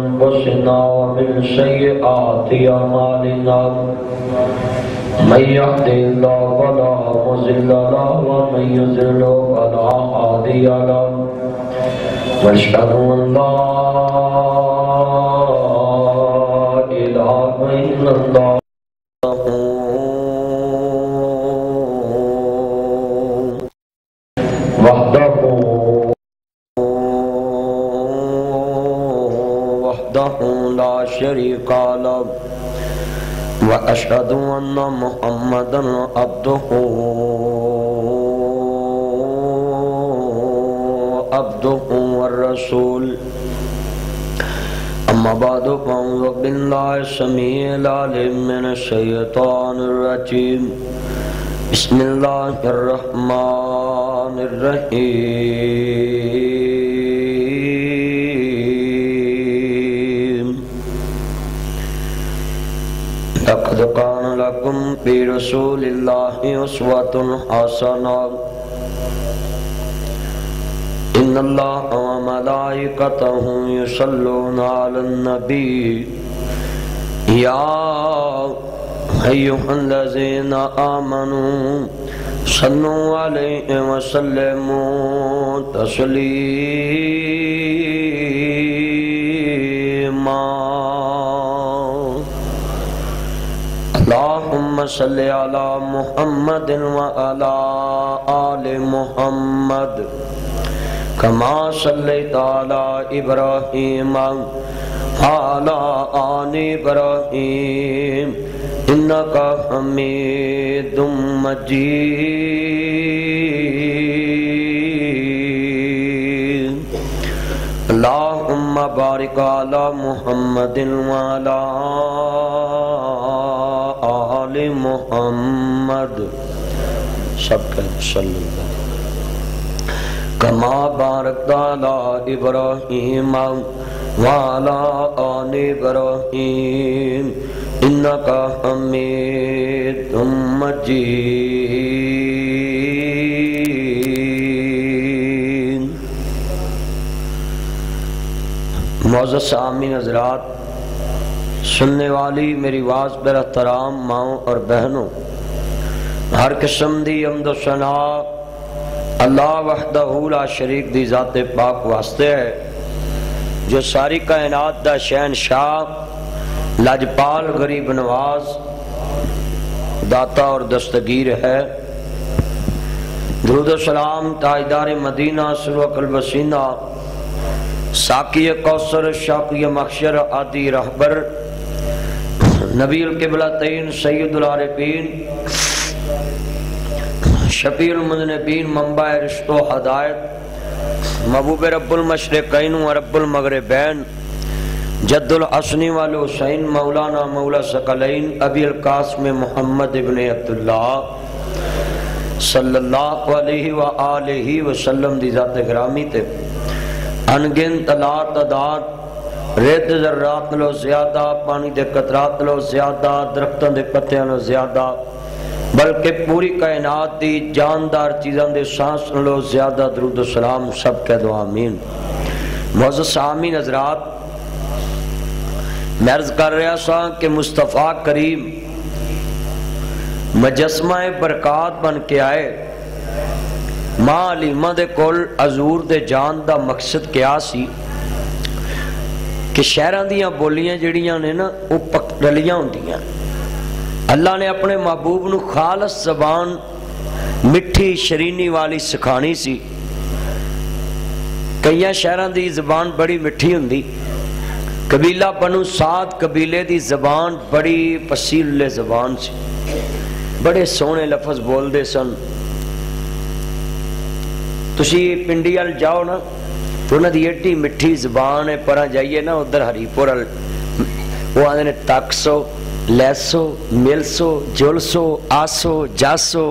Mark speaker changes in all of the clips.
Speaker 1: أنفسنا ومن سيئات أعمالنا من يهد الله فلا مضل له ومن يضلل فلا هادي له وأشهد أن لا إله إلا الله شريك له. وأشهد أن محمدا عبده عبده والرسول. أما بعد، فأعوذ بالله السميع العليم من الشيطان الرجيم. بسم الله الرحمن الرحيم. لقد كان لكم في رسول الله أسوة حسنة. إن الله وملائكته يصلون على النبي. يا أيها الذين آمنوا صلوا عليه وسلموا تسليما. اللهم صل على محمد وعلى آل محمد. كما صليت على إبراهيم وعلى آل إبراهيم إنك حميد مجيد اللهم بارك على محمد وعلى آل محمد۔ سب کہتے صلی اللہ كما باركت على إبراهيم وعلى آل إبراهيم إنك حميد مجيد معزز سامین حضرات سننے والی میری واز پر احترام ماؤں اور بہنوں، ہر قسم دی امد و سنا اللہ وحدہ لا شریک دی ذات پاک واسطے ہے، جو ساری کائنات دا شہنشاہ، لاجپال غریب نواز، داتا اور دستگیر ہے۔ درود و سلام تاجدار مدینہ سلو قلب سینہ ساکی کوثر، شاقی مخشر آدی رہبر نبی القبلہ تین، سید العارفین، شفیع المذنبین، منبع رشت و ہدایت، محبوب رب المشرقین و رب المغربین، جد الحسنی وال حسین مولانا مولا سقلین ابی القاسم محمد ابن عبداللہ صلی اللہ علیہ وآلہ وسلم دی ذات گرامی تے، انگن تلا تعداد ریت ذرات لو زیادہ، پانی دے قطرات لو زیادہ درختوں دے پتیاں لو زیادہ، بلکہ پوری کائنات دی جاندار چیزاں دے سانس لو زیادہ درود و سلام، سب کہہ دو آمین۔ معزز سامین حضرات مرض کر رہا سا کہ مصطفیٰ کریم مجسمہ برکات بن کے آئے۔ ماں علیمہ دے کول عزور دے جان دا مقصد کیا سی؟ کہ شہران دیاں بولیاں جڑیاں نے نا وہ پکڑلیاں ہوں اللہ نے اپنے محبوب نو خالص زبان مٹھی شرینی والی سکھانی سی کئیاں شہران دی زبان بڑی مٹھی ہوں قبیلہ بنو سات قبیلے دی زبان بڑی پسیل زبان سی بڑے سونے لفظ بول دے سن تسی پنڈی ال جاؤ نا تو انہاں دی ایڈی مٹھی زبان ہے پرا جائیے نا ادھر ہری پور وہ آدھے نے تاکسو لیسو ملسو جلسو آسو جاسو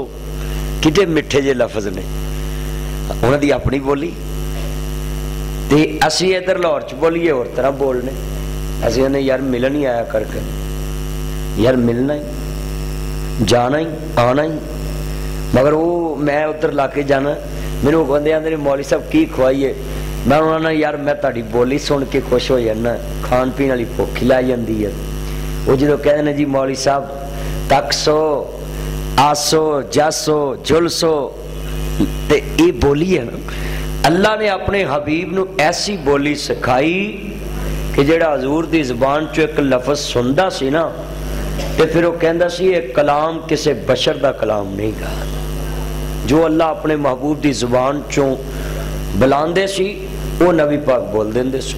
Speaker 1: کتنے مٹھے جے لفظ نے انہاں دی اپنی بولی تے اسی ادھر لاہور چ بولیے اور طرح بولنے اسی نے یار ملن ہی آیا کر کے یار ملنا ہی جانا ہی آنا ہی مگر وہ میں ادھر لا کے جانا میرے کو بندے آدھے مولوی صاحب کی کھوائیے میں انہوں نے یار میں تاری بولی سن کے خوش ہو جانا کھان پین والی بھوک لا جاتی ہے وہ جدو کہتے ہیں جی مولی صاحب تک سو آسو جاسو جلسو تے یہ بولی ہے نا اللہ نے اپنے حبیب نو ایسی بولی سکھائی کہ جڑا حضور دی زبان چو ایک لفظ سندا سی نا تے پھر وہ کہندا سی ایک کلام کسے بشر دا کلام نہیں کہا جو اللہ اپنے محبوب دی زبان چوں بلاندے سی وہ نبی پاک بول دیندے سی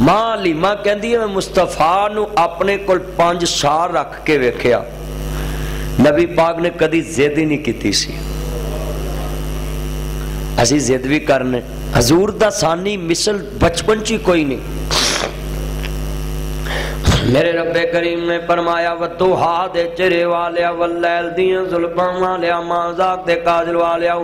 Speaker 1: ماں لیما کہندی ہے، میں مصطفیٰ نو اپنے کل پانچ سال رکھ کے ویکھیا۔ نبی پاک نے کدی زید ہی نہیں کیتی سی۔ اسی زید بھی کرنے۔ حضور دا ثانی مثل بچپن چی کوئی نہیں۔ میرے رب کریم نے فرمایا وَتُوحَا دے چرے والیا واللیل دیاں ظلبان والیا مازاک دے قادر والیا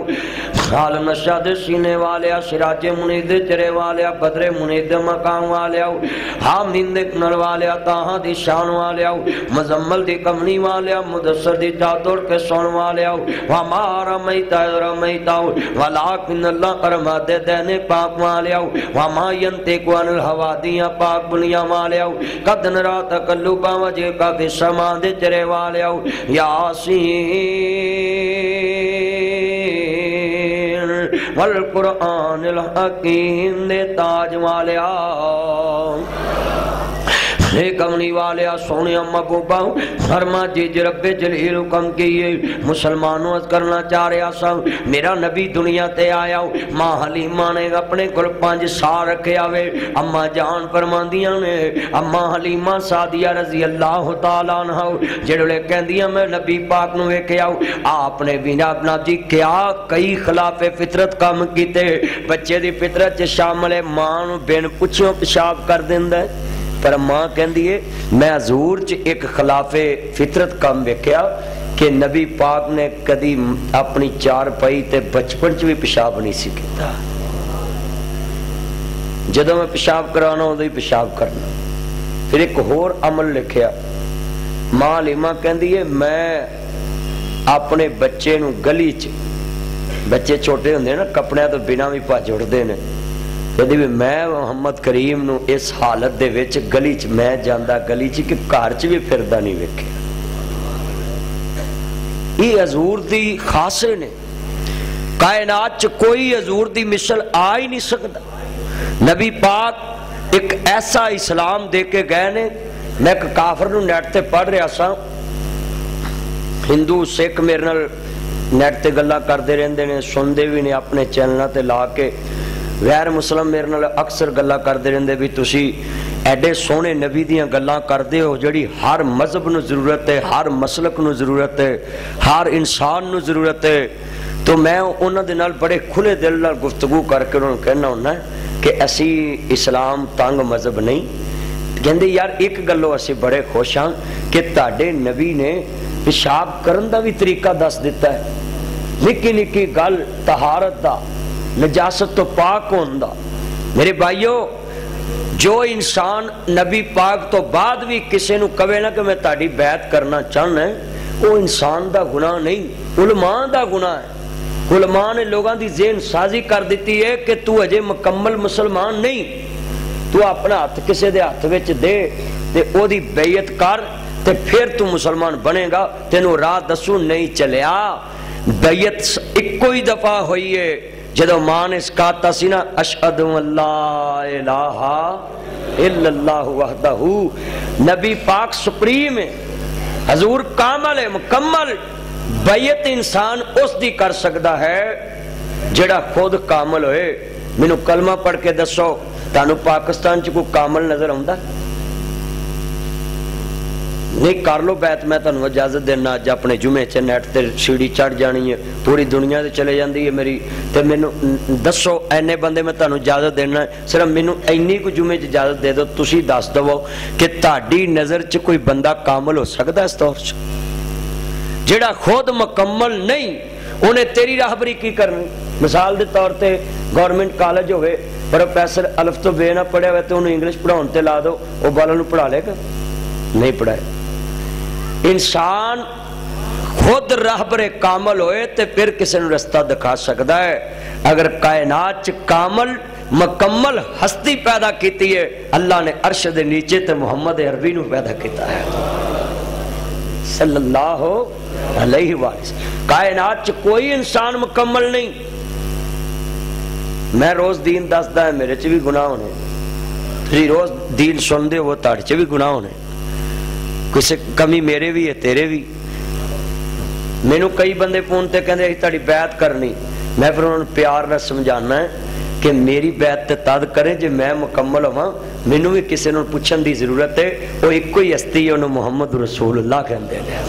Speaker 1: حال نشہ دے سینے والیا سراج منید دے چرے والیا بدر منید دے مقام والیا ہاں حامین دے کنر والیا تاہاں دی شان والیا مزمل دی کمنی والیا مدسر دی چادر کے سون والیا وما رمیتا رمیتا ولیکن اللہ کرما دے دینے پاک والیا وما ینتقو ان الہوا دیاں پاک بنیا والیا قد نرا تقلبا وجہ کا فی سما دے چرے او یاسین والقرآن الحکیم دے تاج والے والیا اے کمنی والیا سونے اما بوبا فرما جی, جی رب جلیل حکم کیے، مسلمانوں از کرنا چاہ رہا سا میرا نبی دنیا تے آیا ماں حلیمہ نے اپنے کل پانچ سال رکھے آوے۔ اما جان فرماندیاں نے اما حلیمہ سادیہ رضی اللہ تعالیٰ عنہ، جڑے کہندیاں، میں نبی پاک نو ایک آؤ آپ نے بھی اپنا جی کیا کئی خلاف فطرت کام کیتے۔ بچے دی فطرت شامل ہے، ماں نو بین پچھوں پیشاب کر دیندا ہے۔ پر ماں کہندی ہے میں حضور چ ایک خلاف فطرت کام ویکھیا کہ نبی پاک نے کدی اپنی چار پئی تے بچپن چ بھی پیشاب نہیں سی کیتا جدوں میں پیشاب کرانا اودوں ہی پیشاب کرنا پھر ایک ہور عمل لکھیا ماں علیمہ کہندی ہے میں اپنے بچے نو گلی چ بچے چھوٹے ہوندے نا کپڑے تو بنا بھی بھج اڑدے نے کہندی بھی میں محمد کریم نو اس حالت دے وچ گلی چ میں جاندا گلی چ کہ گھر چ بھی پھردا نہیں ویکھیا یہ حضور دی خاصے نے کائنات چ کوئی حضور دی مثل آ ہی نہیں سکتا نبی پاک ایک ایسا اسلام دے کے گئے نے میں ایک کافر نو نیٹ تے پڑھ رہا سا ہندو سکھ میرے نال نیٹ تے گلا کرتے رہندے نے سنتے بھی نے اپنے چینل تے لا کے غیر مسلم میرے نال اکثر گلا کرتے رہندے بھی تسی ایڈے سونے نبی دیاں گلاں کردے ہو جڑی ہر مذہب نو ضرورت ہے، ہر مسلک نو ضرورت ہے، ہر انسان نو ضرورت ہے۔ تو میں انہاں دے نال بڑے کھلے دل نال گفتگو کر کے انہوں نے کہنا ہونا کہ اسی اسلام تنگ مذہب نہیں۔ کہندے یار ایک گلو اسی بڑے خوش ہاں کہ تاڈے نبی نے پیشاب کرن دا بھی طریقہ دس دیتا ہے۔ نکی نکی گل طہارت دا۔ نجاست تو پاک ہوندا میرے بھائیو، جو انسان نبی پاک تو بعد بھی کسے نو کہے نا کہ میں تاڑی بیعت کرنا چاہنا ہے، وہ انسان دا گناہ نہیں، علماء دا گناہ ہے۔ علماء نے لوگاں دی ذہن سازی کر دیتی ہے کہ تو اجے مکمل مسلمان نہیں۔ تو اپنا ہاتھ کسے دے ہاتھ وچ دے، تے او دی بیعت کر، تے پھر تو مسلمان بنے گا۔ تینوں راہ دسو نہیں چلیا۔ بیعت ایک کوئی دفعہ ہوئی ہے۔ جدو ماں نے اس کہتا سی نا اشہد اللہ الہ الا اللہ وحدہ۔ نبی پاک سپریم ہے۔ حضور کامل ہے، مکمل۔ بیعت انسان اس دی کر سکتا ہے جڑا خود کامل ہوئے۔ مینو کلمہ پڑھ کے دسو تانو پاکستان چ کوئی کامل نظر آਉਂਦਾ نہیں کر لو بیت میں تنو اجازت دینا اج اپنے جمعے چ نیٹ تے سیڑھی چڑھ جانی ہے پوری دنیا تے چلے جاندی ہے میری تے مینوں دسو اینے بندے میں تنو اجازت دینا ہے صرف مینوں اینی کو جمعے چ اجازت دے دو تسی دس دو کہ تہاڈی نظر چ کوئی بندہ کامل ہو سکدا اس طور چ جڑا خود مکمل نہیں انہیں تیری راہبری کی کرنی مثال دے طور تے گورنمنٹ کالج ہوئے پروفیسر الف تو بے نہ پڑھیا ہوئے تو انہوں انگلش پڑھاؤن تے لا دو وہ بالا نو پڑھا لے گا نہیں پڑھائے انسان خود رہبر کامل ہوئے تے پھر کسی نے رستہ دکھا سکتا ہے۔ اگر کائنات چ کامل، مکمل ہستی پیدا کیتی ہے، اللہ نے عرش دے نیچے تے محمد عربی نو پیدا کیتا ہے۔ صلی اللہ علیہ وآلہ کائنات چ کوئی انسان مکمل نہیں۔ میں روز دین دستا ہے، میرے چ بھی گناہ ہونے۔ تھی روز دین سن دے وہ تاڑ چ بھی گناہ ہونے۔ کسی کمی میرے بھی ہے تیرے بھی مینو کئی بندے پونتے کہندے اسی تاڑی بیعت کرنی میں پھر انہوں پیار نہ سمجھانا ہے کہ میری بیعت تے تد کرے جے میں مکمل ہوا مینو بھی کسی نے پوچھن دی ضرورت ہے وہ ایک کوئی ہستی ہے انہوں محمد رسول اللہ کہندے ہیں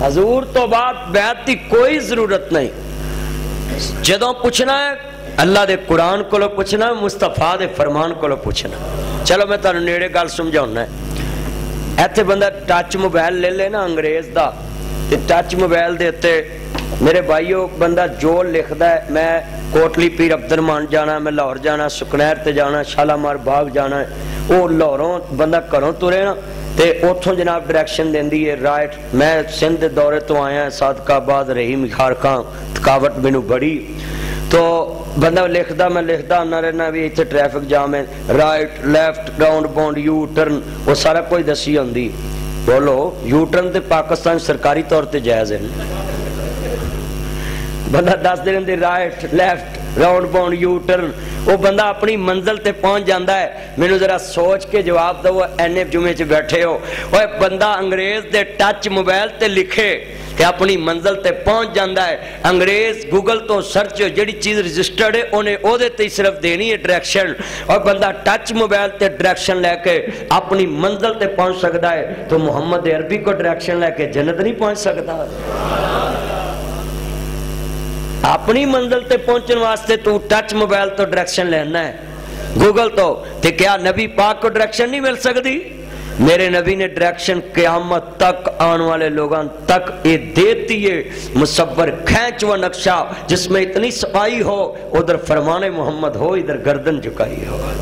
Speaker 1: حضور تو بعد بیعت دی کوئی ضرورت نہیں جدوں پوچھنا ہے اللہ دے قرآن کو لو پوچھنا مصطفیٰ دے فرمان کو پوچھنا چلو میں تانوں نیڑے گل سمجھاؤنا ہے ایتھے بندہ ٹچ موبائل لے لے نا انگریز دا تے ٹچ موبائل دے تے میرے بھائیو بندہ جو لکھدا ہے میں کوٹلی پیر عبدالرحمان جانا میں لاہور جانا سکنیر تے جانا شالامار باغ جانا ہے وہ لاہوروں بندہ کروں ترے نا تے اوتھوں جناب ڈائریکشن دیندی ہے رائٹ میں سندھ دے دورے تو آیا ہے صادقہ آباد رحیم تو بندہ لکھدا میں لکھدا نہ رہنا بھی ایتھے ٹریفک جام ہے۔ Right left roundabout U turn وہ سارا کوئی دسی ہوندی۔ بولو یو ٹرن تے پاکستان سرکاری طور تے جائز ہے۔ بندہ دس دن دی right left round bound U turn وہ بندہ اپنی منزل تے پہنچ جاندہ ہے۔ میں نے ذرا سوچ کے جواب دو این ایف جمعے چ بیٹھے ہو۔ وہ بندہ انگریز دے ٹچ موبائل تے لکھے۔ کہ اپنی منزل تے پہنچ جاندہ ہے۔ انگریز گوگل تو سرچ جڑی چیز رجسٹرڈ ہے انہیں او دے تے صرف دینی ہے ڈریکشن اور بندہ ٹچ موبائل تے ڈریکشن لے کے اپنی منزل تے پہنچ سکتا ہے، تو محمد عربی کو ڈریکشن لے کے جنت نہیں پہنچ سکتا اپنی منزل تے پہنچن واسطے تو ٹچ موبائل تو ڈریکشن لینا ہے۔ گوگل تو تے کیا نبی پاک کو ڈریکشن نہیں مل سکتی میرے نبی نے ڈریکشن قیامت تک آن والے لوگاں تک یہ دیتی ہے، مصور کھینچ و نقشہ، جس میں اتنی صفائی ہو، ادھر فرمان محمد ہو، ادھر گردن جھکائی ہو۔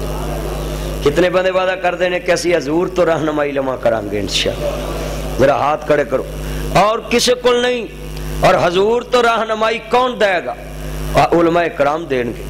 Speaker 1: کتنے بندے وعدہ کر دینے کیسی حضور تو رہنمائی لما کریں گے انشاءاللہ۔ ذرا ہاتھ کڑے کرو۔ اور کسی کو نہیں، اور حضور تو رہنمائی کون دے گا؟ علماء کرام دین گے۔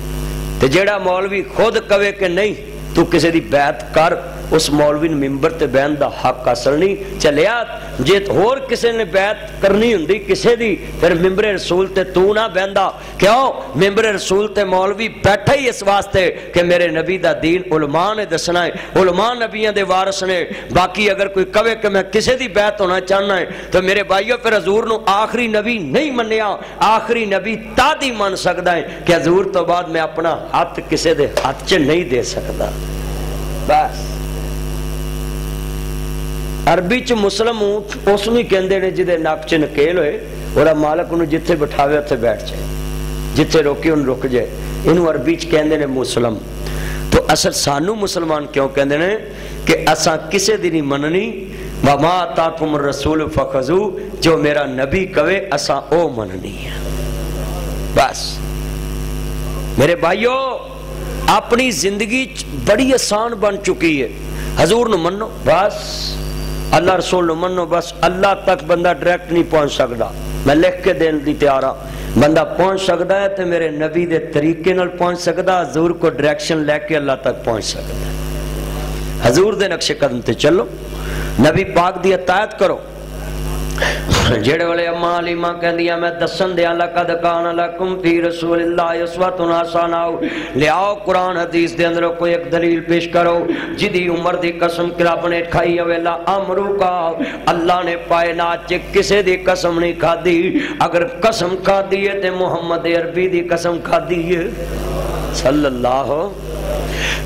Speaker 1: تے جیڑا مولوی خود کہے کہ نہیں، تو کسی دی بیعت کر۔ اس مولوی نے ممبر تے بیان دا حق اصل نہیں۔ چلیا جیت ہور کسی نے بیعت کرنی ہوندی کسی دی، پھر ممبر رسول تے تو نہ بیندہ کیوں؟ ممبر رسول تے مولوی بیٹھا ہی اس واسطے کہ میرے نبی دا دین علماء نے دسنا ہے، علماء نبیاں دے وارث نے۔ باقی اگر کوئی کہے کہ میں کسی دی بیعت ہونا چاہنا ہے، تو میرے بھائیو، پھر حضور نو آخری نبی نہیں منیا۔ آخری نبی تا دی من سکتا ہے کہ حضور تو بعد میں اپنا ہاتھ کسی دے ہاتھ چ نہیں دے سکتا بس۔ عربی چ مسلم ہوں، اس میں کہندے نے جدے نک چ نکیل ہوئے، اور مالک انہوں جتھے بٹھاوے اتھے بیٹھ جائے، جتھے روکی ان رک جائے۔ انہوں عربی چ کہندے نے مسلم۔ تو اصل سانو مسلمان کیوں کہندے نے؟ کہ اساں کسے دی نہیں مننی۔ وما تاکم الرسول فخذو، جو میرا نبی کہے، اساں او مننی ہے بس۔ میرے بھائیو، اپنی زندگی بڑی آسان بن چکی ہے۔ حضور نو منو۔ بس۔ اللہ رسول نو منو، بس اللہ تک بندہ ڈائریکٹ نہیں پہنچ سکتا میں لکھ کے دین دی تیار ہوں بندہ پہنچ سکتا ہے تو میرے نبی دے طریقے نال پہنچ سکتا حضور کو ڈائریکشن لے کے اللہ تک پہنچ سکتا ہے حضور دے نقش قدم تے چلو۔ نبی پاک دی اطاعت کرو۔ جڑے والے اما علیمہ کہندیاں میں دسن دیاں لقد کان لکم فی رسول اللہ اسوۃ حسنہ لیاؤ قرآن حدیث دے اندر کوئی ایک دلیل پیش کرو جدی عمر دی قسم کہ رب نے کھائی ہوے لا امرو کا اللہ نے پائے نات چ کسے دی قسم نہیں کھادی اگر قسم کھادی ہے تے محمد عربی دی قسم کھادی ہے صلی اللہ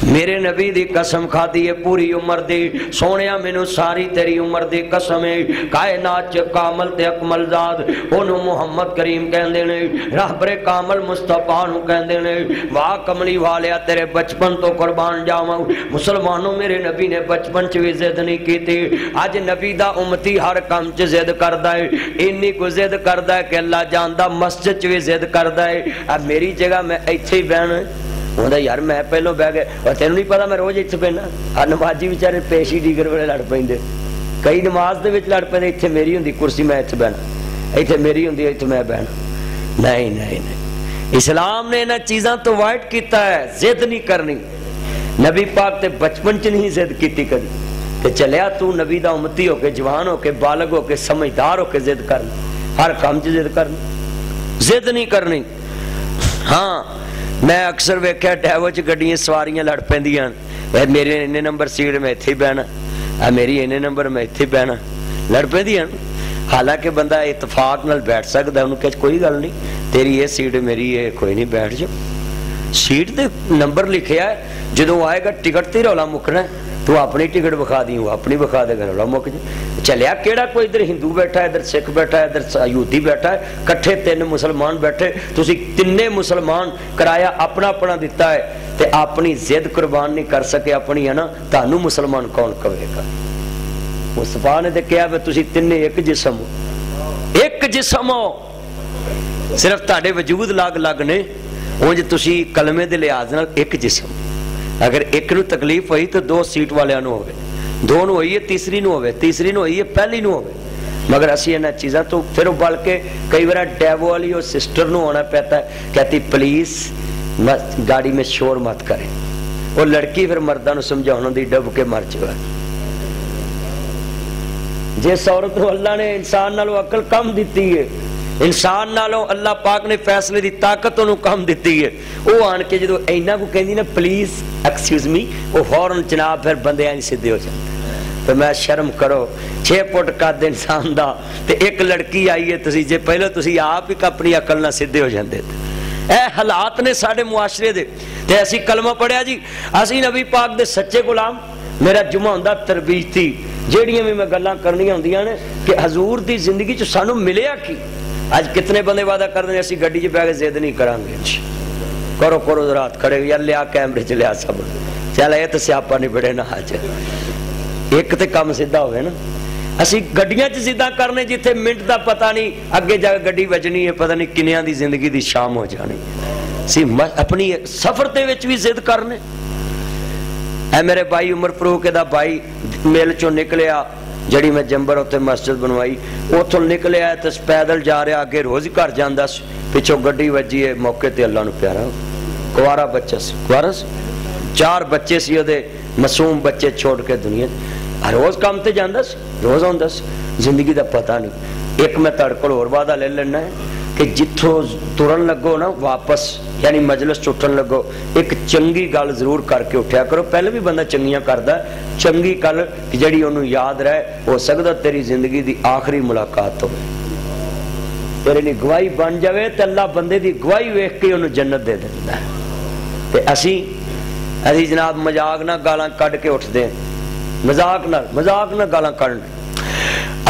Speaker 1: میرے نبی دی قسم کھا دیئے پوری عمر دی۔ سونیا مینو ساری تیری عمر دی قسم ہے۔ کائنات چ کامل تے اکمل ذات۔ اونو محمد کریم کہندے نے، رہبر کامل مصطفی نو کہندے نے۔ واہ کملی والیا، تیرے بچپن تو قربان جاواں۔ مسلمانوں میرے نبی نے بچپن چ وی ضد نہیں کیتی۔ اج نبی دا امتی ہر کام چ ضد کردا ہے۔ انی کو ضد کردا ہے کہ اللہ جاندا مسجد چ وی ضد کردا ہے۔ اب میری جگہ میں ایتھے ہی بہن ہوں یار میں پہلو بہ گئے اور تینوں نہیں پتا میں روز اتنے پہنا ہر نمازی بچارے پیشی ڈیگر والے لڑ پہ کئی نماز دے لڑ پہ اتنے میری ہوں کرسی میں اتنے بہنا اتنے میری ہوں اتنے میں بہنا نہیں نہیں نہیں اسلام نے انہاں چیزاں تو وائٹ کیتا ہے زد نہیں کرنی نبی پاک تے بچپن چ نہیں زد کیتی کدی کہ چلیا تو نبی دا امتی ہو کے جوان ہو کے بالغ ہو کے سمجھدار ہو کے زد کرنی ہر کام چ زد کرنی زد نہیں کرنی ہاں میں اکثر ویکھیا ڈیو چ گڈیاں سواریاں لڑ پیندیاں اے میرے انے نمبر سیٹ میں ایتھے بہنا اے میری انے نمبر میں ایتھے بہنا لڑ پیندیاں حالانکہ بندہ اتفاق نال بیٹھ سکتا ہے، انہوں کہ کوئی گل نہیں، تیری یہ سیٹ میری یہ کوئی نہیں، بیٹھ جاؤ۔ سیٹ تے نمبر لکھیا ہے، جدوں آئے گا ٹکٹ تے رولا مکنا ہے۔ تو اپنی ٹکٹ بکھا دی، وہ اپنی بکھا دے گا رولا مک چلیا، کیڑا کوئی ادھر ہندو بیٹھا ہے، ادھر سکھ بیٹھا ہے، ادھر یہودی بیٹھا ہے، کٹھے تین مسلمان بیٹھے۔ تسی تینے مسلمان کرایا، اپنا اپنا دیتا ہے، تے اپنی زد قربان نہیں کر سکے اپنی، ہے نا؟ تانوں مسلمان کون کہے گا؟ مصطفیٰ نے تے کہا کہ تسی تینے ایک جسم ہو۔ ایک جسم ہو۔ صرف تاڑے وجود لاگ لاگ نے۔ اونج تسی کلمے دے لحاظ نال ایک جسم۔ اگر ایک نو تکلیف ہوئی تو دو سیٹ والے نو ہوئے، دو نو ہوئی ہے، تیسری نو ہوئے، تیسری نو ہوئی ہے، پہلی نو ہوئے۔ مگر اسی انہا چیزاں تو پھر بلکہ کئی بار ڈیو والی اور سسٹر نو ہونا پہتا ہے، کہتی پلیز گاڑی میں شور مت کریں وہ لڑکی پھر مردہ نو سمجھا انہوں دی ڈب کے مر چکا۔ جس عورت نو اللہ نے انسان نالو عقل کم دیتی ہے انسان نالوں اللہ پاک نے فیصلے دی طاقت انہوں کم دیتی ہے۔ وہ آن کے جدو اینا کو کہندی نا پلیز ایکسکیوز می وہ فوراں جناب پھر بندے آئیں سدھے ہو جاتے تو میں شرم کرو چھ پٹ قد انسان دا تے ایک لڑکی آئی ہے تسی، جے پہلے تسی آپ ہی اپنی عقل نہ سدھے ہو جاندے اے حالات نے ساڈے معاشرے دے۔ تے اسی کلمہ پڑھیا جی اسی نبی پاک دے سچے غلام، میرا جمعہ ہوندا تربیج تھی جیڑیاں بھی میں گلاں کرنی ہوندیاں نے، کہ حضور دی زندگی چ سانو ملیا کی؟ آج کتنے بندے وعدہ کر دیں اسی گڈی چ بیٹھ کے زید نہیں کران گے کرو کرو، رات کھڑے یا لیا کیمرے چ، لیا سب۔ چل، یہ تو سیاپا نہیں بڑے نہ آج۔ ایک تے کام سیدھا ہوئے نا۔ اسی گڈیاں چ سیدھا کرنے جتھے منٹ دا پتہ نہیں، اگے جا کے گڈی وجنی ہے، پتہ نہیں کنیاں دی زندگی دی شام ہو جانی سی اپنی سفر دے وچ بھی ضد کرنے۔ اے میرے بھائی، عمر فروخ دا بھائی میل چوں نکلیا۔ جڑی میں جمبر ہوتے مسجد بنوائی اتوں نکلے آئے تو پیدل جا رہا آگے روز ہی گھر جانا پچھو گڈی وجی ہے، موقع تے اللہ نو پیارا۔ کوارا بچہ سی۔ کوارا سی؟ چار بچے سی دے معصوم بچے چھوڑ کے دنیا روز کام تے جانا سی، روز آندا سی۔ زندگی دا پتہ نہیں۔ ایک میں تڑکل اور وعدہ لے لینا ہے۔ کہ جتھوں ترن لگو نا، واپس یعنی مجلس چٹن لگو۔ ایک چنگی گل ضرور کر کے اٹھیا کرو۔ پہلے بھی بندہ چنگیاں کردا ہے۔ چنگی گل جڑی انہوں یاد رہے، ہو سکتا تیری زندگی دی آخری ملاقات ہو تیرے لیے گواہی بن جاوے تے اللہ بندے دی گواہی ویکھ کے انہوں جنت دے دیندا ہے۔ اسی اسی جناب مذاق نہ گالاں کڈ کے اٹھ دیں مذاق نہ مذاق نہ گالاں کڈ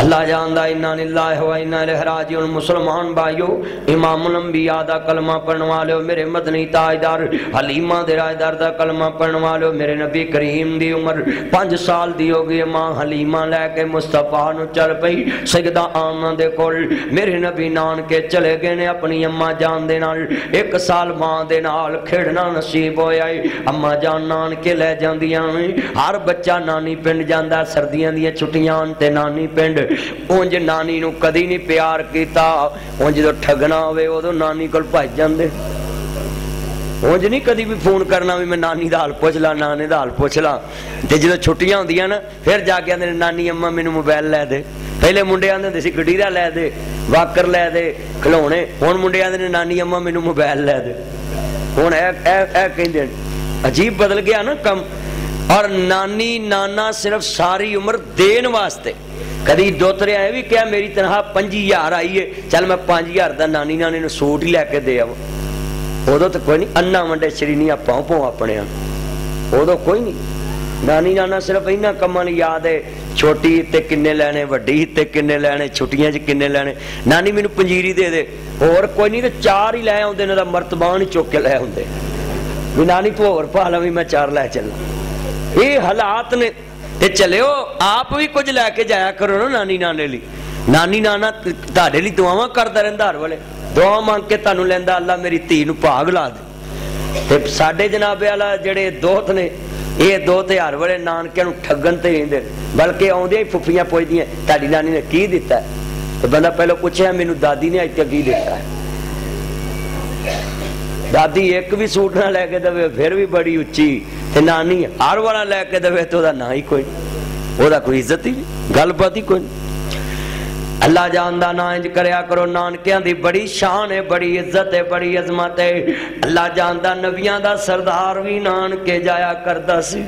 Speaker 1: اللہ جاندہ انہا للہ و انہا لہراجیون مسلمان بائیو امام الانبیاء دا کلمہ پڑھنوا لے میرے مدنی تاجدار، حلیمہ دے رائدار دا کلمہ پڑھنوا لے میرے نبی کریم دی عمر۔ پانچ سال دی ہو گئی، ماں حلیمہ لے کے مصطفیٰ نو چل پئی سجدہ آمنہ دے کول۔ میرے نبی نان کے چلے گئے نے اپنی اممہ جان دے نال۔ ایک سال ماں دے نال کھڑنا نصیب ہو جائے اممہ جان نان کے لے جان دیاں ہر بچہ نانی پنڈ جاندہ سردیاں دیا چھٹیاں تے نانی پنڈ۔ اونج نانی نو کدی نہیں پیار کیتا اونج تو ٹھگنا ہوئے وہ تو نانی کل پہنچ جاندے اونج نہیں کدی بھی فون کرنا بھی میں نانی دا حال پوچھ لا نانے دا حال پوچھ لا تے جدو چھٹیاں ہوندیاں نا پھر جا کے آندے نانی اما مینوں موبائل لے دے پہلے منڈے آندے ہندے سی گڈیرا لے دے واکر لے دے کھلونے ہن منڈے آندے نانی اما مینوں موبائل لے دے ہن اے اے اے کہندے عجیب بدل گیا نا کم اور نانی نانا صرف ساری عمر دین واسطے کدی دوترے آئے بھی کیا میری تنہا پنجی یار آئی ہے؟ چل میں پانچ دا نانی نانے نے سوٹ ہی لے کے دے آو او تو کوئی نہیں انہ منڈے شرینی پاؤں پاؤں اپنے او تو کوئی نہیں۔ نانی نانا صرف اینا کمان یاد ہے۔ چھوٹی تے کنے لینے، وڈی تے کنے لینے چھوٹیاں جی کنے لینے۔ نانی میں پنجیری دے دے۔ اور کوئی نہیں، تے چار ہی لے ہوں دے مرتبان ہی چوکے لے ہوں دے بھی نانی تو اور پہلا بھی میں چار لے چلنا یہ تے چلے ہو آپ بھی کچھ لے کے جایا کرو نا نانی نانے لی نانی نانا تاڑے لی دعاواں کردہ رہن دار والے دعا مانگ کے تانو لیندہ اللہ میری تینو پاگ لا دے تے ساڑے جناب والا جڑے دوت نے یہ دو تیار والے نانکے نو ٹھگن تے ہی دے بلکہ آن دیا ہی پھپیاں پوچھ دیا تاڑی نانی نے کی دیتا ہے تو بندہ پہلو کچھ ہے میں نو دادی ایک بھی سوٹ نہ لے کے دے پھر بھی بڑی اچھی تے نانی ہر والا لے کے دے تو دا نہ ہی کوئی نہیں وہ دا کوئی عزت ہی نہیں گل بات ہی کوئی نہیں اللہ جان دا نانج کریا کرو نانکیاں دی بڑی شان ہے بڑی عزت ہے بڑی عظمت ہے اللہ جان دا نبیاں دا سردار بھی نانکے جایا کردا سی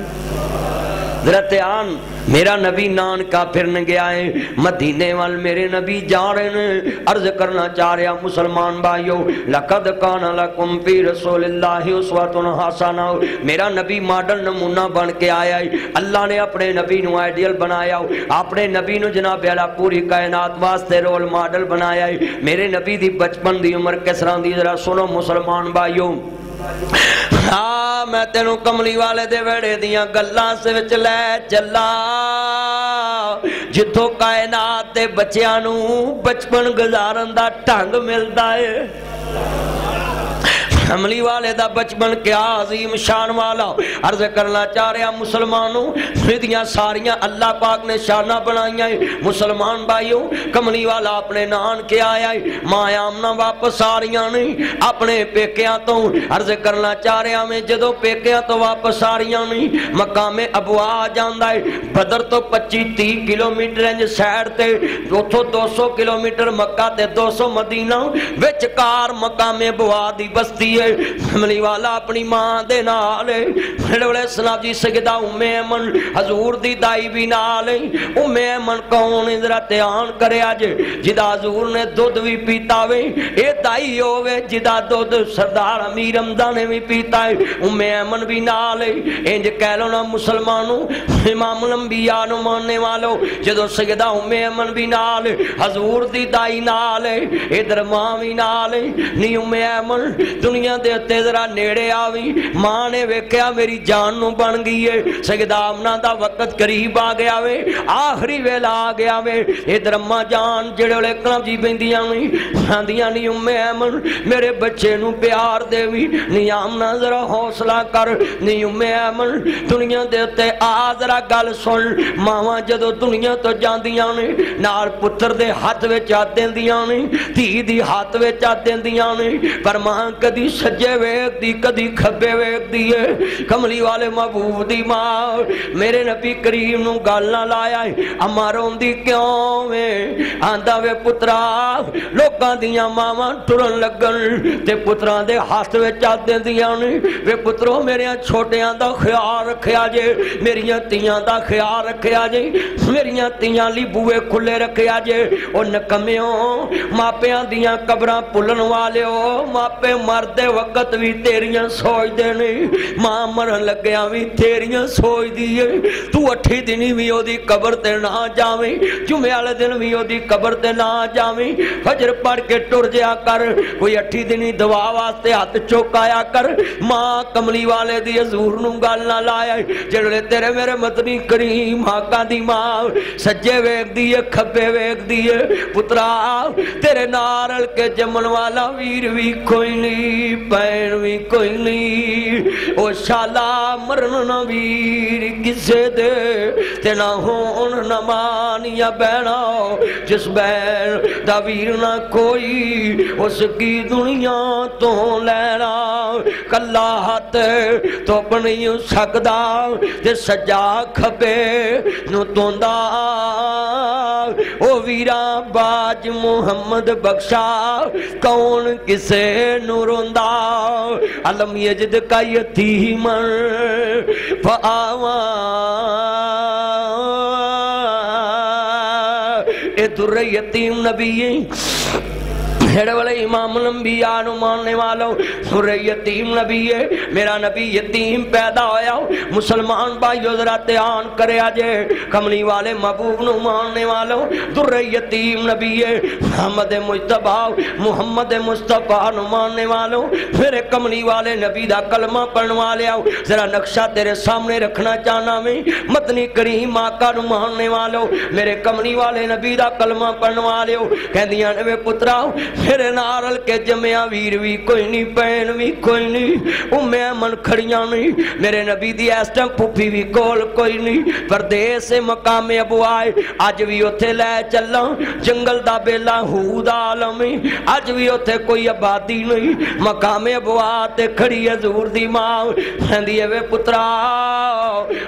Speaker 1: درتیان میرا نبی نان کا پھرن گیا ہے مدینے وال میرے نبی جا رہے ہیں۔ عرض کرنا چاہ رہا مسلمان بھائیو، لقد کان لکم فی رسول اللہ اسوہ حسنہ۔ میرا نبی ماڈل نمونہ بن کے آیا ہے۔ اللہ نے اپنے نبی نو آئیڈیل بنایا۔ ہو اپنے نبی نو جناب اعلی پوری کائنات واسطے رول ماڈل بنایا ہے۔ میرے نبی دی بچپن دی عمر کس طرح دی؟ ذرا سنو مسلمان بھائیو۔ ਹਾਂ ਮੈਂ ਤੈਨੂੰ ਕਮਲੀ ਵਾਲੇ ਦੇ ਵੇੜੇ ਦੀਆਂ ਗੱਲਾਂ ਸੇ ਵਿੱਚ ਲੈ ਚੱਲਾ। ਜਿੱਥੋਂ ਕਾਇਨਾਤ ਦੇ ਬੱਚਿਆਂ ਨੂੰ ਬਚਪਨ ਗੁਜ਼ਾਰਨ ਦਾ ਢੰਗ ਮਿਲਦਾ ਏ। حملی والے دا بچمن کیا عظیم شان والا عرض کرنا چاہ رہے ہیں مسلمانوں فدیاں ساریاں اللہ پاک نے شانہ بنائی ہیں۔ مسلمان بھائیوں، کملی والا اپنے نان کے آیا ہے۔ ماں آمنا واپس آ رہی نہیں۔ اپنے پیکیاں تو عرض کرنا چاہ رہا میں جدو پیکیاں تو واپس آ رہی نہیں، مقام ابوا آ جاندہ ہے۔ بدر تو پچی تی کلومیٹر ہیں جو سیڑ تے اتھو دو سو کلومیٹر مکہ تے دو سو مدینہ وچکار مقام ابوا دی بستی ہے والا اپنی ماں دے جی سیدہ حضور دی دائی بھی نال ہے ام کون ذرا دھیان کرے حضور نے دودھ بھی پیتا وے اے دائی دودھ سردار امیر بھی پیتا ہے بھی نا مسلمانوں امام الانبیاء نو ماننے والو بھی حضور دی دائی ادھر ماں بھی نال نی دنیا پاؤں دے اتنے ذرا نیڑے آوی ماں نے ویکیا میری جان نو بن گئی ہے سید آمنا دا وقت قریب آ گیا وے آخری ویلا آ گیا وے ادھر اما جان جڑے والے کلام جی پیندیاں نہیں پیندیاں نہیں امے ایمن میرے بچے نو پیار دے وی نہیں آمنا ذرا حوصلہ کر نہیں امے ایمن دنیا دے تے آ ذرا گل سن ماواں جدو دنیا تو جاندیاں نے نال پتر دے ہاتھ وچ آ دیندیاں نے دھی دی ہاتھ وچ آ دیندیاں نے پر ماں کدی سجے ویک دی کدی کھبے ویک دیئے کملی والے محبوب دی ماں میرے نبی کریم نو گالنا لایا ہے اما رون دی کیوں میں آندہ وے پترا لوکاں دیاں ماما ٹرن لگن تے پتران دے ہاتھ وے چاہتے دیاں نے وے پتروں میرے چھوٹیاں دا خیال رکھیا جے میری تیاں دا خیال رکھیا جے میری تیاں لی بوے کھلے رکھے آجے او نکمیوں ماں پیاں دیاں کبران پلن والے ہو ماں پہ مرد تے وقت بھی تیریاں سوچ دے ماں مرن لگیا بھی تیریاں سوچ دیئے تو اٹھی دنی بھی او دی قبر تے نہ جاویں۔ جمعہ دن بھی او دی قبر تے نہ جاویں۔ فجر پڑھ کے ٹر جیا کر۔ کوئی اٹھی دنی دعا واسطے ہاتھ چوکایا کر۔ ماں کملی والے دی حضور نو گل نہ لایا۔ جڑے تیرے میرے متنی کریم ہاکاں دی ماں۔ سجے ویک دیئے کھبے ویک دیئے پترا، تیرے نارل کے جمن والا ویر بھی کوئی نہیں۔ پیر بھی کوئی نہیں۔ او شالا مرن نویر کسے دے تینا ہون نمان یا بینا جس بین دا ویر نہ کوئی اس کی دنیا تو لینا۔ کلاہت تو بنی سکدا جس سجا کھپے نو توندا او ویرا باج محمد بخشا، کون کسے نو روندا؟ سکتا علم یجد کا یتیم فآوا اے در یتیم نبی۔ میرے والے امام الانبیاء نو ماننے والوں سورہ یتیم نبی ہے، میرا نبی یتیم پیدا ہویا مسلمان بھائیو ذرا دھیان کریا جے کملی والے محبوب نو ماننے والوں در یتیم نبی ہے، محمد مجتبی محمد مصطفی نو ماننے والوں پھر کملی والے نبی دا کلمہ پڑھن والے آو، ذرا نقشہ تیرے سامنے رکھنا چاہنا میں، متنی کریم آقا نو ماننے والوں میرے کملی والے نبی دا کلمہ پڑھن والے ہو کہندیاں نے پترا نارل کے جمعہ ویر بھی کوئی نہیں پین بھی کوئی نہیں۔ امیں من کھڑیاں نہیں۔ میرے نبی دی ایسٹم پوپی بھی کول کوئی نہیں۔ پردیس سے مقام ابو آئے۔ آج بھی اتھے لے چلا جنگل دا بیلا ہود عالمی آج بھی اتھے کوئی عبادی نہیں۔ مقام ابو آتے کھڑی حضور دی ماں۔ ہندی وے پترا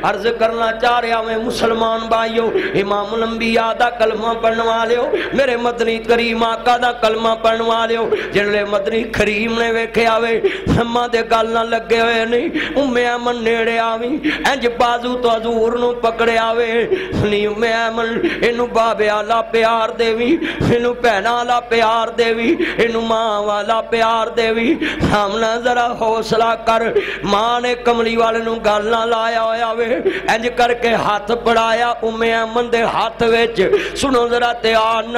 Speaker 1: عرض کرنا چاہ رہا میں مسلمان بھائیو، امام الانبیاء دا کلمہ پڑھنے والے ہو میرے مدنی کریم آقا دا کلمہ پڑھنے والے ہو جنلے مدنی کریم نے ویکھے آوے ہمہ دے گال نہ لگے ہوئے نہیں امیں امن نیڑے آویں، انج بازو تو حضور نو پکڑے آوے، نہیں امیں امن انو بابے آلا پیار دیوی انو پہنا آلا پیار دیوی انو ماں والا پیار دیوی ہم نہ ذرا حوصلہ کر، ماں نے کملی والے نو گال نہ لایا ہویا وے انج کر کے ہاتھ پڑایا امیں امن دے ہاتھ ویچ سنو ذرا تے تیان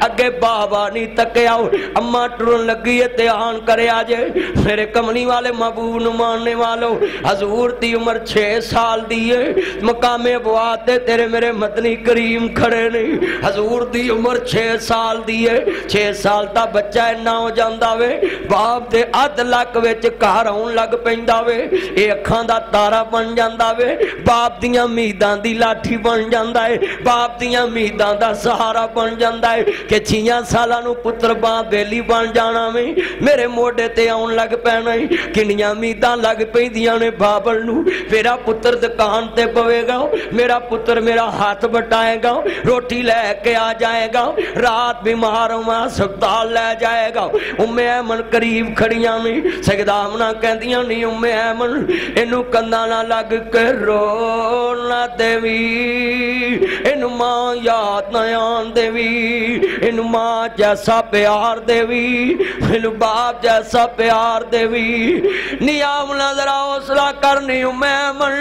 Speaker 1: اگے بابا نہیں تکے آؤ اما ٹرن لگی ہے تیان کرے آجے میرے کملی والے محبوب ماننے والو حضور دی عمر چھے سال دیئے مقام بواتے تیرے میرے مدنی کریم کھڑے نہیں حضور دی عمر چھے سال دیئے چھے سال تا بچہ نہ ہو جاندہ وے باپ دے اد لک ویچ کارون لگ پہندہ وے اے اکھان دا تارا بن جاندہ وے باپ دیاں میدان دی لاٹھی بن جاندہ ہے باپ دیاں میدان دا سہارا بن جاندہ ہے کہ چھیاں سالہ نو پتر باں بیلی بن جانا میں میرے موڑے تے آن لگ پینا ہے کنیاں میدان لگ پہ دیاں نے بابل نو میرا پتر دکان تے پوے گا میرا پتر میرا ہاتھ بٹائے گا روٹی لے کے آ جائے گا رات بیمار ہوں سبتال لے جائے گا امیں ایمن قریب کھڑیاں میں سگدامنا کہہ دیاں نہیں امیں ایمن انو کندانا لگ کے رو رونا دیوی انو ماں یاد نیان دیوی انو ماں جیسا پیار دیوی انو باپ جیسا پیار دیوی نیام نظر حوصلہ کرنی میں من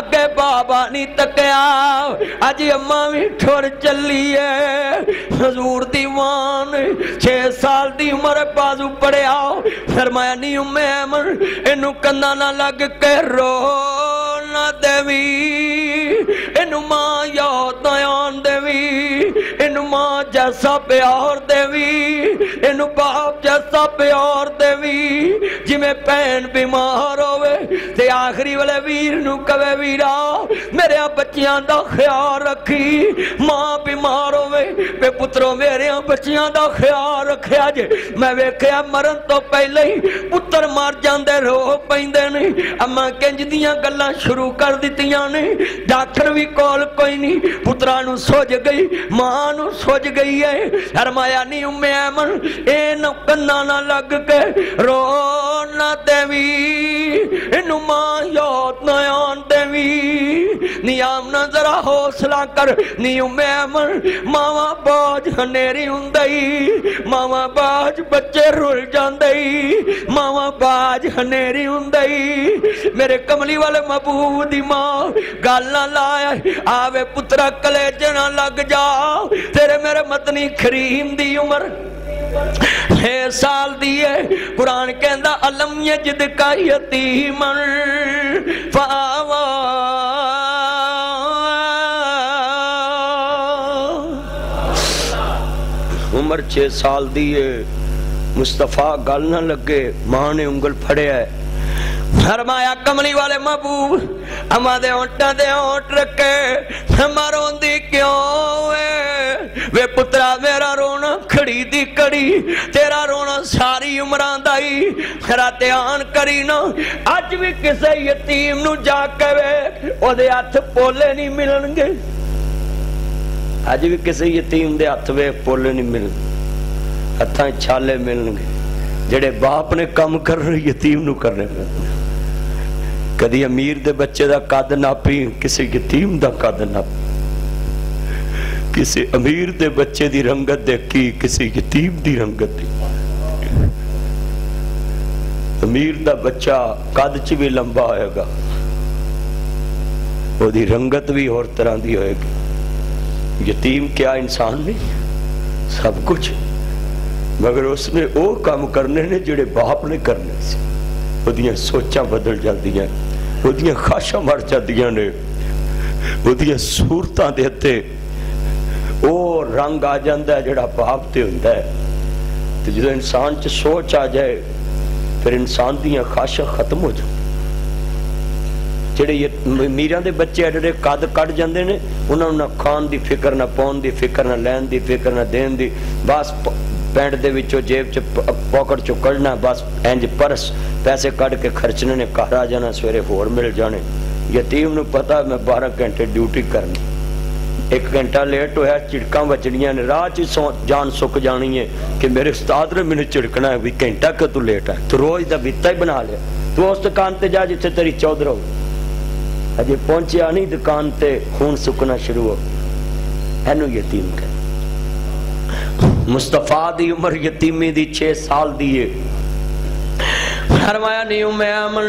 Speaker 1: اگے بابا نہیں تکیا اج اماں بھی ٹھوڑ چلی ہے حضور دیوان چھ سال دی عمر بازو پڑے آؤ فرمایا نہیں میں من انو کندہ نہ لگ کے رو نہ دیوی اینو ماں یاد نیان دیوی انو ماں جیسا پیار دیوی انو باپ جیسا پیار دیوی جی میں پین بیمار ہوئے تے آخری والے ویر نو کوے ویرا میرے بچیاں دا خیال رکھی ماں بیمار ہوئے پہ پتروں میرے بچیاں دا خیال رکھیا جے میں ویکھیا مرن تو پہلے ہی پتر مار جاندے رو پیندے نہیں اما کنج دیاں گلاں شروع کر دیتیاں نے ڈاکٹر بھی کول کوئی نہیں پترانو سوج گئی ماں نو سوج گئی ہے۔ فرمایا نہیں امی ایمن، اے نو نہ لگ کے۔ رو نہ دیوی انو ماں یاد نیان دیوی نیام نہ ذرا حوصلہ کر۔ نی امی ایمن ماما باج ہنیری ہندئی ماما باج بچے رول جاندئی ماما باج ہنیری ہندئی میرے کملی والے محبوب دی ماں گالنا لائے۔ آوے پترہ کلے جنا لگ جا۔ تیرے میرے مدنی کریم دی عمر ہے سال دیئے قرآن کہندہ علم یجد کا یتیمن فآوا عمر چھے سال دیئے مصطفیٰ گل نہ لگے، ماں نے انگل پھڑے ہے۔ فرمایا، کملی والے محبوب اما دے اونٹا دے اونٹ رکھے ہماروں دی کیوں ہوئے وے پترا میرا رونا کھڑی دی کڑی تیرا رونا ساری عمران دائی میرا تیان کری نا آج بھی کسے یتیم نو جا کے وے او دے ہاتھ پولے نہیں ملن گے آج بھی کسے یتیم دے ہاتھ وے پولے نہیں ملن ہتھاں چھالے ملن گے جڑے باپ نے کم کر رہے یتیم نو کرنے پہ کدی امیر دے بچے دا قد نہ پی کسی یتیم دا قد نہ پی کسی امیر دے بچے دی رنگت دیکھی کسی یتیم دی رنگت دی امیر دا بچہ قد چ بھی لمبا ہوئے گا وہ دی رنگت بھی اور طرح دی ہوئے گی یتیم کیا انسان نہیں سب کچھ مگر اس نے او کام کرنے نے جڑے باپ نے کرنے سے وہ دیاں سوچاں بدل جاتی ہیں وہ دیاں خاشاں مر جاتی نے وہ دیاں صورتاں دیتے ہیں رنگ آ جاندہ ہے، جڑا باپ تے ہوندہ ہے۔ تو جو انسان چ سوچ آ جائے، پھر انسان دیا خواہشاں ختم ہو جائے جڑے میران دے بچے ایڈے قد کٹ جاندے نے انہوں نہ کھان دی فکر، نہ پون دی فکر، نہ لین دی فکر، نہ دین دی۔ بس پینٹ دے وچوں جیب چ پاکٹ چو کڈنا، بس انج پرس، پیسے کٹ کے خرچنے نے، گھر جانا، سویرے ہور مل جانے۔ یتیم نو پتا میں بارہ گھنٹے ڈیوٹی کرنی۔ ایک گھنٹہ لیٹ ہویا چڑکاں بچنیاں نے راہ چی جان سک جانی ہے کہ میرے استاد نے میں نے چڑکنا ہے بھی گھنٹہ کہ تو لیٹ ہے تو روز دا بیتا ہی بنا لیا تو اس دکان تے جا جتے تیری چودر ہو اجے پہنچے آنی دکان تے خون سکنا شروع ہو اینو یتیم کہ مصطفیٰ دی عمر یتیمی دی چھے سال دیئے فرمایا نیو میں امن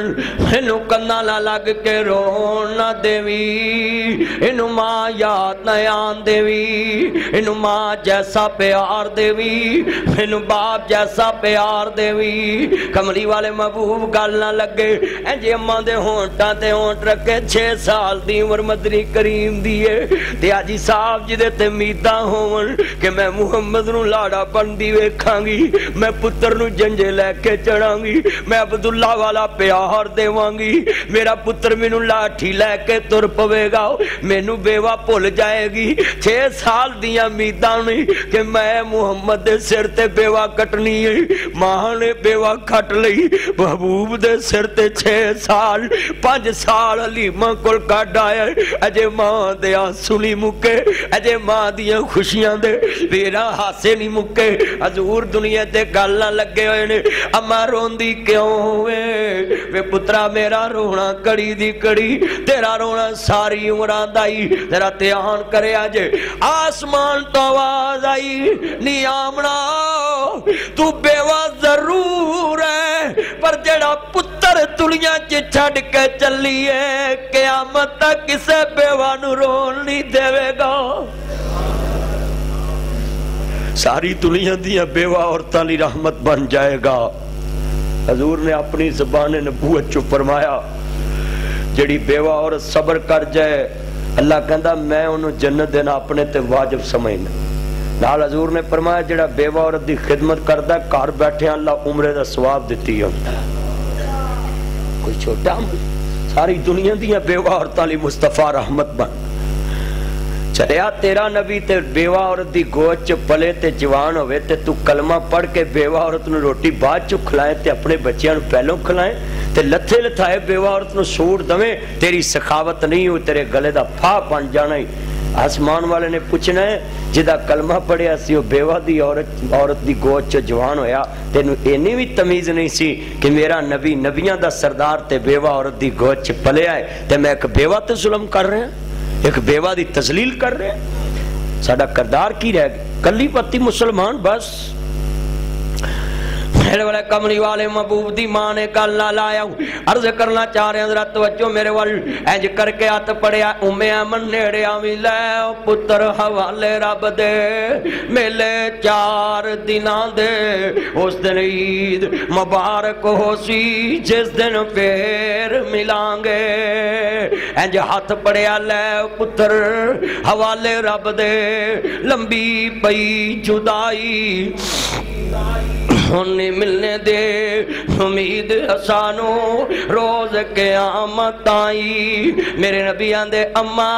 Speaker 1: انو کنا نہ لگ کے رونا دیوی انو ماں یاد نیان دیوی انو ماں جیسا پیار دیوی انو باپ جیسا پیار دیوی، کملی والے محبوب گل نہ لگے انجے جی اماں دے ہونٹا تے ہونٹ رکھے، چھے سال دی عمر مدری کریم دیئے تے آجی صاحب جی دے تے میدہ ہون کہ میں محمد نو لاڑا بندی ویکھاں گی، میں پتر نو جنجے لے کے چڑھاں گی میں عبداللہ والا پیار دے وانگی میرا پتر مینو لاٹھی لے کے تر پوے گا مینو بیوہ پھول جائے گی چھ سال دیا میدان نہیں کہ میں محمد دے سر تے بیوہ کٹنی ہے، ماں نے بیوہ کٹ لئی محبوب دے سر تے چھ سال، پانچ سال علیمہ کل کٹ آیا۔ اجے ماں دیا سنی مکے، اجے ماں دیا خوشیاں دے۔ میرا ہاسے نہیں مکے۔ حضور دنیا تے گالنا لگے ہوئے نے، اما روندی کیوں ہوئے۔ وے پترا میرا رونا کڑی دی کڑی تیرا رونا ساری عمران دائی تیرا تیان کرے آجے آسمان تو آواز آئی نی آمنا تو بیوہ ضرور ہے پر جڑا پتر دنیا چی چھڑ کے چلی ہے قیامت تک کسے بیوہ نو رون نہیں دے گا ساری دنیا دیا بیوہ اور تالی رحمت بن جائے گا حضور نے اپنی زبان نبوت چو فرمایا، جڑی بیوہ اور صبر کر جائے، اللہ کہندا، میں انہوں جنت دینا اپنے تے واجب سمجھنا۔ نال حضور نے فرمایا، جڑا بیوہ عورت دی خدمت کردا ہے کار بیٹھے اللہ عمرے دا ثواب دتی ہوندا کوئی چھوٹا ساری دنیا دیاں بیوہ عورتاں علی مصطفیٰ رحمت بن۔ چلیا تیرا نبی تے بیوہ عورت دی گوچ پلے تے جوان ہوئے تے تو کلمہ پڑھ کے بیوہ عورت نو روٹی بعد چو کھلائیں تے اپنے بچیاں نو پہلوں کھلائیں تے لتھے لتھائے بیوہ عورت نو سوڑ دویں تیری سخاوت نہیں ہو تیرے گلے دا پھا بن جانا ہی آسمان والے نے پوچھنا ہے جدا کلمہ پڑھیا سی وہ بیوہ دی عورت عورت دی گوچ جوان ہویا تینو اینی بھی تمیز نہیں سی کہ میرا نبی نبیاں دا سردار تے بیوہ عورت دی گوچ پلے آئے تے میں ایک بیوہ تے ظلم کر رہے ہیں ایک بیوہ دی تزلیل کر رہے ہیں۔ ساڑا کردار کی رہ گیا کلی پتی مسلمان بس۔ میرے والے کمری والے محبوب دی ماں نے کل نہ لایا عرض کرنا چاہ رہے ہیں حضرت توجہ میرے وال اینج کر کے ہاتھ پڑیا امی امن نیڑے آوی لے پتر حوالے رب دے میلے چار دناں دے اس دن عید مبارک ہو سی جس دن پھر ملان گے اینج ہاتھ پڑیا لے پتر حوالے رب دے لمبی پئی جدائی انہیں ملنے دے امید حسانو روز قیامت آئی۔ میرے نبی آندے، اما،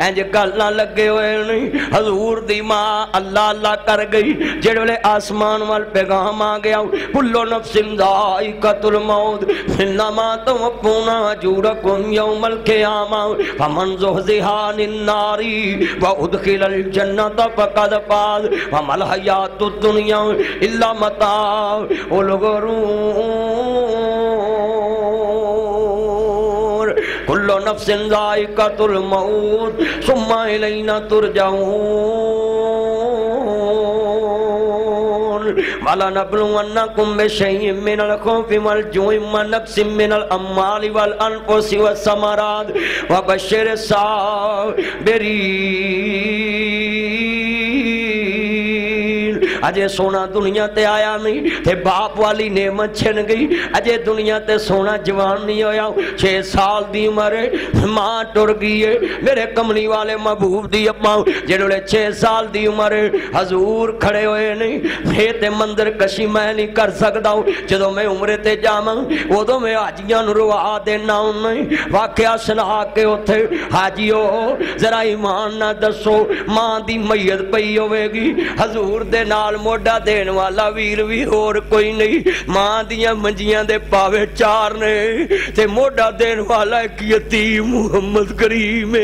Speaker 1: اینج گلنا لگے ہوئے نہیں حضور دی ماں اللہ اللہ کر گئی۔ جڑ والے آسمان وال پیغام آ گیا۔ کلو نفس دائی قتل موت انما تم اپنا جورکم یوم القیامہ۔ فمن زہزہان الناری و ادخل الجنت فقد فاز۔ ومل حیات الدنیا اللہ متا الغرور كل نفس ذائقة الموت ثم إلينا ترجعون. ولا نبلونكم بشيء من الخوف والجوع ونقص من الأموال والأنفس والثمرات. وبشر الصابرين. اجے سونا دنیا تے آیا نہیں تے باپ والی نعمت چھن گئی اجے دنیا تے سونا جوان نہیں ہویا چھ سال دی عمر ماں ٹر گئی ہے میرے کمنی والے محبوب دی اپا جڑے چھ سال دی عمر حضور کھڑے ہوئے نہیں میں تے مندر کشی میں نہیں کر سکتا ہوں جدو میں عمرے تے جاما وہ میں حاجیاں نوں روا دینا نہیں واقعہ سنا کے اتھے حاجیو ذرا ایمان نہ دسو ماں دی میت پئی ہوئے گی حضور دے نال موڈا دین والا ویر بھی اور کوئی نہیں ماں دیاں منجیاں دے پاوے چار نے تے موڈا دین والا ایک یتیم محمد کریم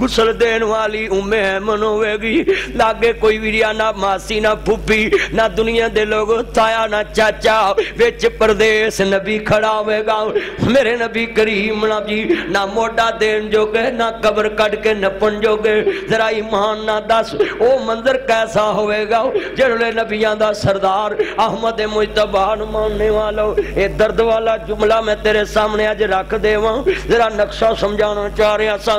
Speaker 1: گسل دین والی امیں ایمن ہوئے گی لاگے کوئی ویریا نہ ماسی نہ پھوپی نہ دنیا دے لوگ تایا نہ چاچا ویچ پردیس نبی کھڑا ہوئے گا میرے نبی کریم نبی نہ موڈا دین جو گے نہ قبر کٹ کے نپن جو گے ذرا ایمان نہ دس او منظر کیسا ہوئے گا جڑلے نبیان دا سردار احمد مجتبان ماننے والو اے درد والا جملہ میں تیرے سامنے آج رکھ دے وہاں ذرا نقشہ سمجھانا چاہ رہا ہاں سا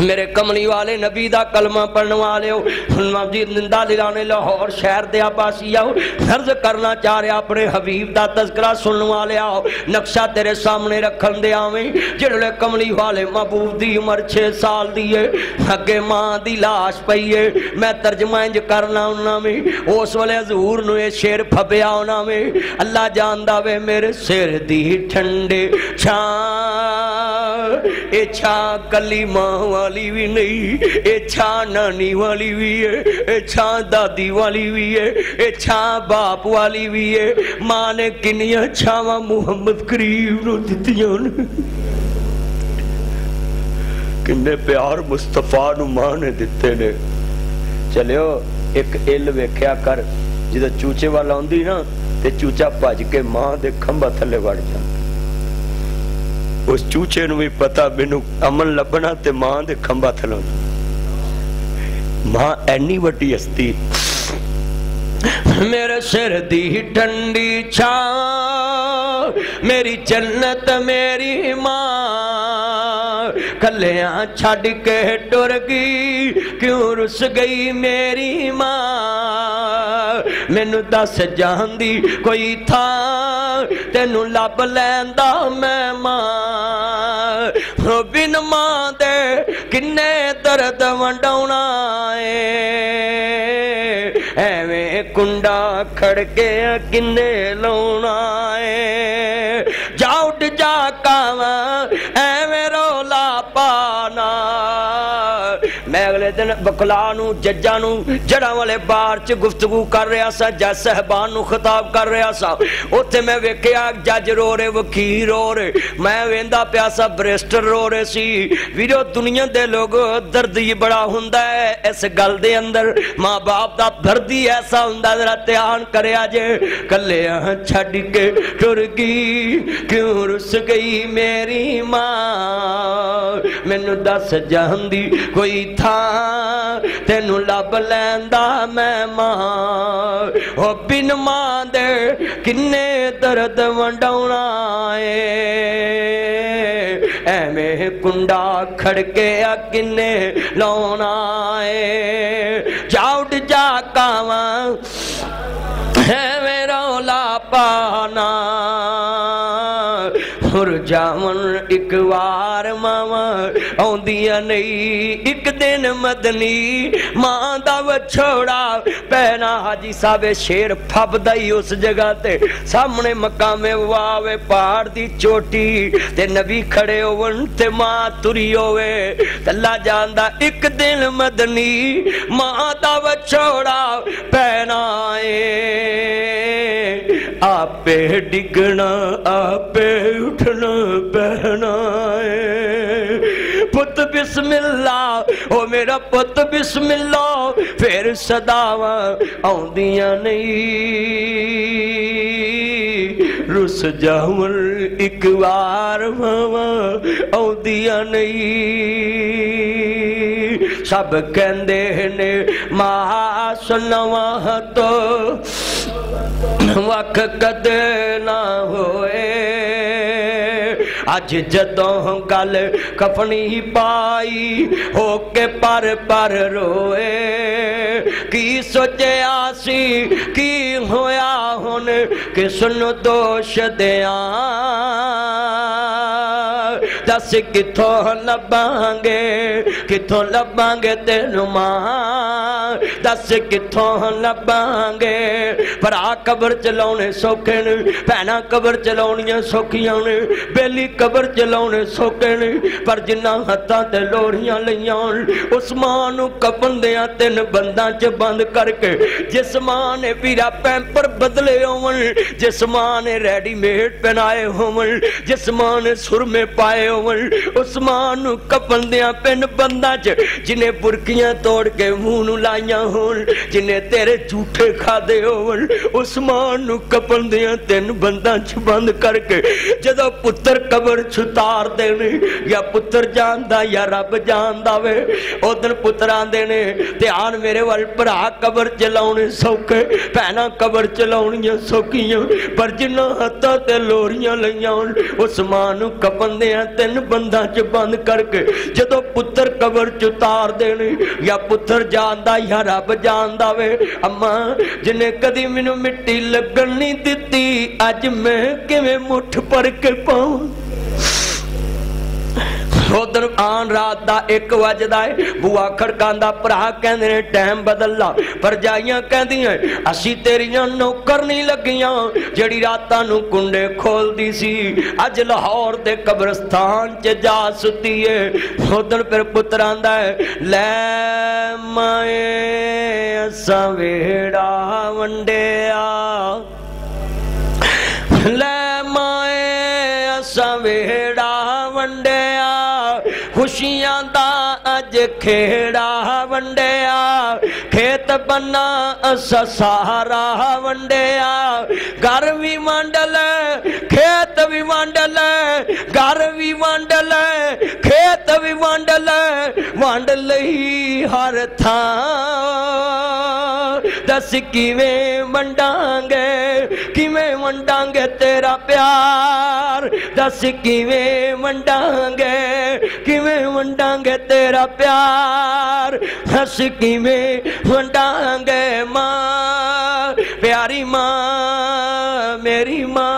Speaker 1: میرے کملی والے نبی دا کلمہ پڑھنے والے ہو۔ مجید نندہ لیلانے لاہور شہر دیا باسی آؤ فرض کرنا چاہ رہے ہاں اپنے حبیب دا تذکرہ سننے والے آؤ نقشہ تیرے سامنے رکھن دے آویں۔ جڑلے کملی والے محبوب دی عمر چھے سال دیئے اگے ماں دی لاش پئیے میں ترجمہ انج کرنا انہاں میں۔ اس والے حضور نوے شیر پھبیا انہاں میں۔ اللہ جاندہ وے میرے سیر دی ٹھنڈے چھان۔ اے چھان کلی ماں والی بھی نہیں اے چھان نانی والی بھی ہے اے چھان دادی والی بھی ہے اے چھان باپ والی بھی ہے ماں نے کنیا چھاواں محمد کریم نو دتیاں نے کنے پیار مصطفیٰ نو ماں نے دیتے نے چلیو ایک ایل ویکھیا کر جدہ چوچے والا ہوندی نا تے چوچا پاج کے ماں دے کھمبا تھلے وڑ جاندے اس چوچے نو بھی پتا، بینو امن لبنا تے ماں دے کھمبا تھلوں ماں اینی وٹی استی میرے سر دی ٹھنڈی چھان، میری جنت میری ماں۔ کلیاں چھڑ کے ٹر گئی، کیوں رس گئی میری ماں؟ مینو دس جان دی کوئی تھا تینو لب لیندا میں ماں بن ماں دے کنے درد ونڈونا اے ایویں کنڈا کھڑ کے کنے لونا اے جا میں اگلے دن بکلانو ججانو جڑا والے بار چ گفتگو کر رہا سا جج صاحبان نو خطاب کر رہا سا اوتھے میں ویکھیا جج رو رہے وکیل رو رہے میں ویندا پیا سا بریسٹر رو رہے سی ویڈیو دنیا دے لوگ درد ہی بڑا ہوندا ہے اس گل دے اندر ماں باپ دا درد ہی ایسا ہوندا ذرا دھیان کریا جے کلیاں چھڈ کے ٹر گئی کیوں رس گئی میری ماں مینوں دس جاندی کوئی تھاں تھا تینو لب لیندا میں ماں او بن ماں دے کنے درد ونڈونا اے ایویں کنڈا کھڑ کے کنے لونا اے جا اٹھ جا کاواں ایویں رولا پانا ہر ایک وار ماما آندیا نہیں ایک دن مدنی ماں دا وچھوڑا پہنا حاجی صاحب شیر پھب دائی اس جگہ تے سامنے مقام واوے پہاڑ دی چوٹی تے نبی کھڑے ہون تے ماں تری ہوئے اللہ جاندا ایک دن مدنی ماں دا وچھوڑا پہنا ہے آپ ڈگنا آپ اٹھنا، بہنا پت بسم اللہ او میرا پت بسم اللہ پھر صداواں آندیاں نہیں۔ رس جاون ایک وار ماما آندیاں نہیں۔ سب کہندے نے، ماں سنواں تو وقت کدے نہ ہوئے۔ اج جدوں گل کفنی پائی ہو کے پر پر روئے۔ کی سوچے آسی، کی ہویا ہن، کس نو دوش دیاں۔ دس کتوں لباں گے کتوں لباں گے ماں دس کتوں لباں گے پر آ قبر چلاؤنے سوکھے نے پہنا قبر چلاؤنیاں سوکھیاں نے بیلی قبر چلاؤنے سوکھے نے پر جنہ ہتھاں تے لوڑیاں لیاں اس ماں نو کپن دیاں تین بنداں چ بند کر کے جس ماں نے پیرا پیمپر بدلے ہون جس ماں نے ریڈی میڈ پہنائے ہون جس ماں نے سر میں پائے ہون اس ماں نو کپن دیاں پین بنداں چ جنہیں برکیاں توڑ کے منہ نو لائیاں ہون جنہیں تیرے جھوٹے کھا دے ہون اس ماں نو کپن دیاں تین بنداں چ بند کر کے جدو پتر قبر چھتار دینے یا پتر جاندہ یا رب جاندہ وے او دن پتران دینے تے میرے وال پر آ قبر چلاؤنے سوکے پہنا قبر چلاؤنیاں سوکیاں پر جنہ ہتا تے لوریاں لیاں اس ماں نو کپن دیاں تین بندہ چ بند کر کے جدو پتر قبر چتار دینے یا پتر جاندہ یا رب جاندہ وے اما جنے کدی منو مٹی لگن نہیں دیتی آج میں کہ مٹھ پر کے پاؤں ادھر آن رات دا ایک وجدا ہے بوا کھڑکاندا پرا کہندے نے ٹائم بدللا پر جائیاں کہندیاں اسی تیریاں نوکر نہیں لگیاں جڑی راتاں نو کنڈے کھول دی سی اج لاہور دے قبرستان چ جا ستی ہے ادھر پھر پتر آندا ہے لے مائے اسا ویڑا ونڈیا لے مائے اسا ویڑا ونڈیا خوشیاں دا اج کھیڑا ونڈیا کھیت بنا اسا سارا ونڈیا گھر بھی وانڈل کھیت بھی وانڈل گھر بھی وانڈل کھیت بھی وانڈل وانڈ لئی ہر تھان دس کیویں ونڈانگے کیویں ونڈانگے تیرا پیار دس کیویں ونڈانگے کیویں ونڈانگے تیرا پیار ہس کیویں ونڈانگے ماں پیاری ماں میری ماں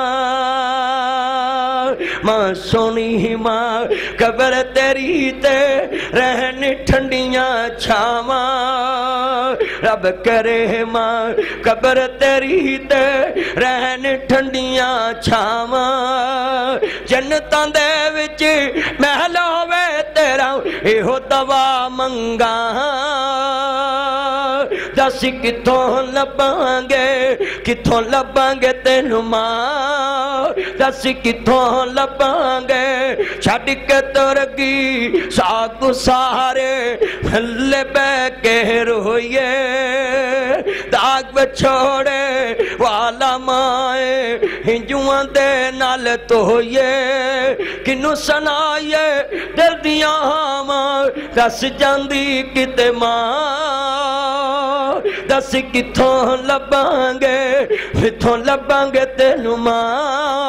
Speaker 1: ماں سونی ماں قبر تیری تے رہن ٹھنڈیاں چھاواں رب کرے ماں قبر تیری تے رہن ٹھنڈیاں چھاواں جنتاں دے دوا منگا دس کتوں لباں گے کتوں لباں گے تینو ماں دس کتوں لباں گے چھڑ کے ترگی ساکو سارے ہلے بے کے روئیے داغ بچھوڑے والا مائے ہنجوان دے نال توئیے کنو سنائیے دل دیاں ماں دس جاندی کتے ماں دس کتوں لباں گے کتوں لباں گے تینو ماں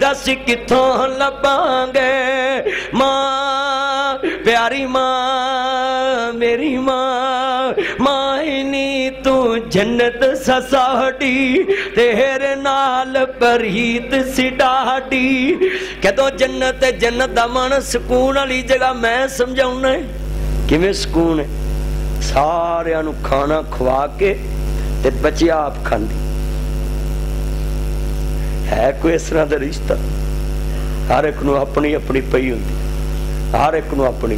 Speaker 1: دس کتوں لباں گے ماں پیاری ماں میری ماں مائنی تو جنت سساڑی تیرے نال پریت سی ڈاڑی کہتو جنت جنت دمان سکون علی جگہ میں سمجھاؤں ہے کہ میں سکون ہے سارے انو کھانا کھوا کے تے بچے آپ کھان دی ہے کوئی اس طرح دا رشتہ ہر ایک نو اپنی اپنی پئی ہوندی ہر ایک نو اپنی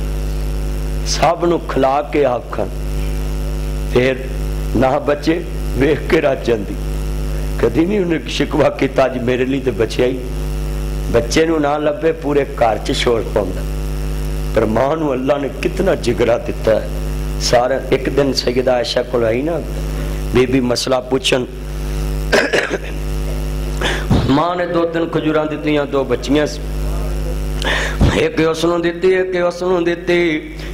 Speaker 1: سب نو کھلا کے آپ کھان پھر نہ بچے ویخ کے رات جاندی کدی نہیں انہیں شکوا کیتا جی میرے لیے تے بچے آئی بچے نو نہ لبے پورے کارچ چھوڑ پاؤں پر ماں نو اللہ نے کتنا جگرہ دیتا ہے سارا ایک دن سیدہ عائشہ کو آئی نا بی بی مسئلہ پوچھن ماں نے دو دن کھجوران دیتی ہیں دو بچیاں سی۔ ایک اسنوں دیتی ایک اسنوں دیتی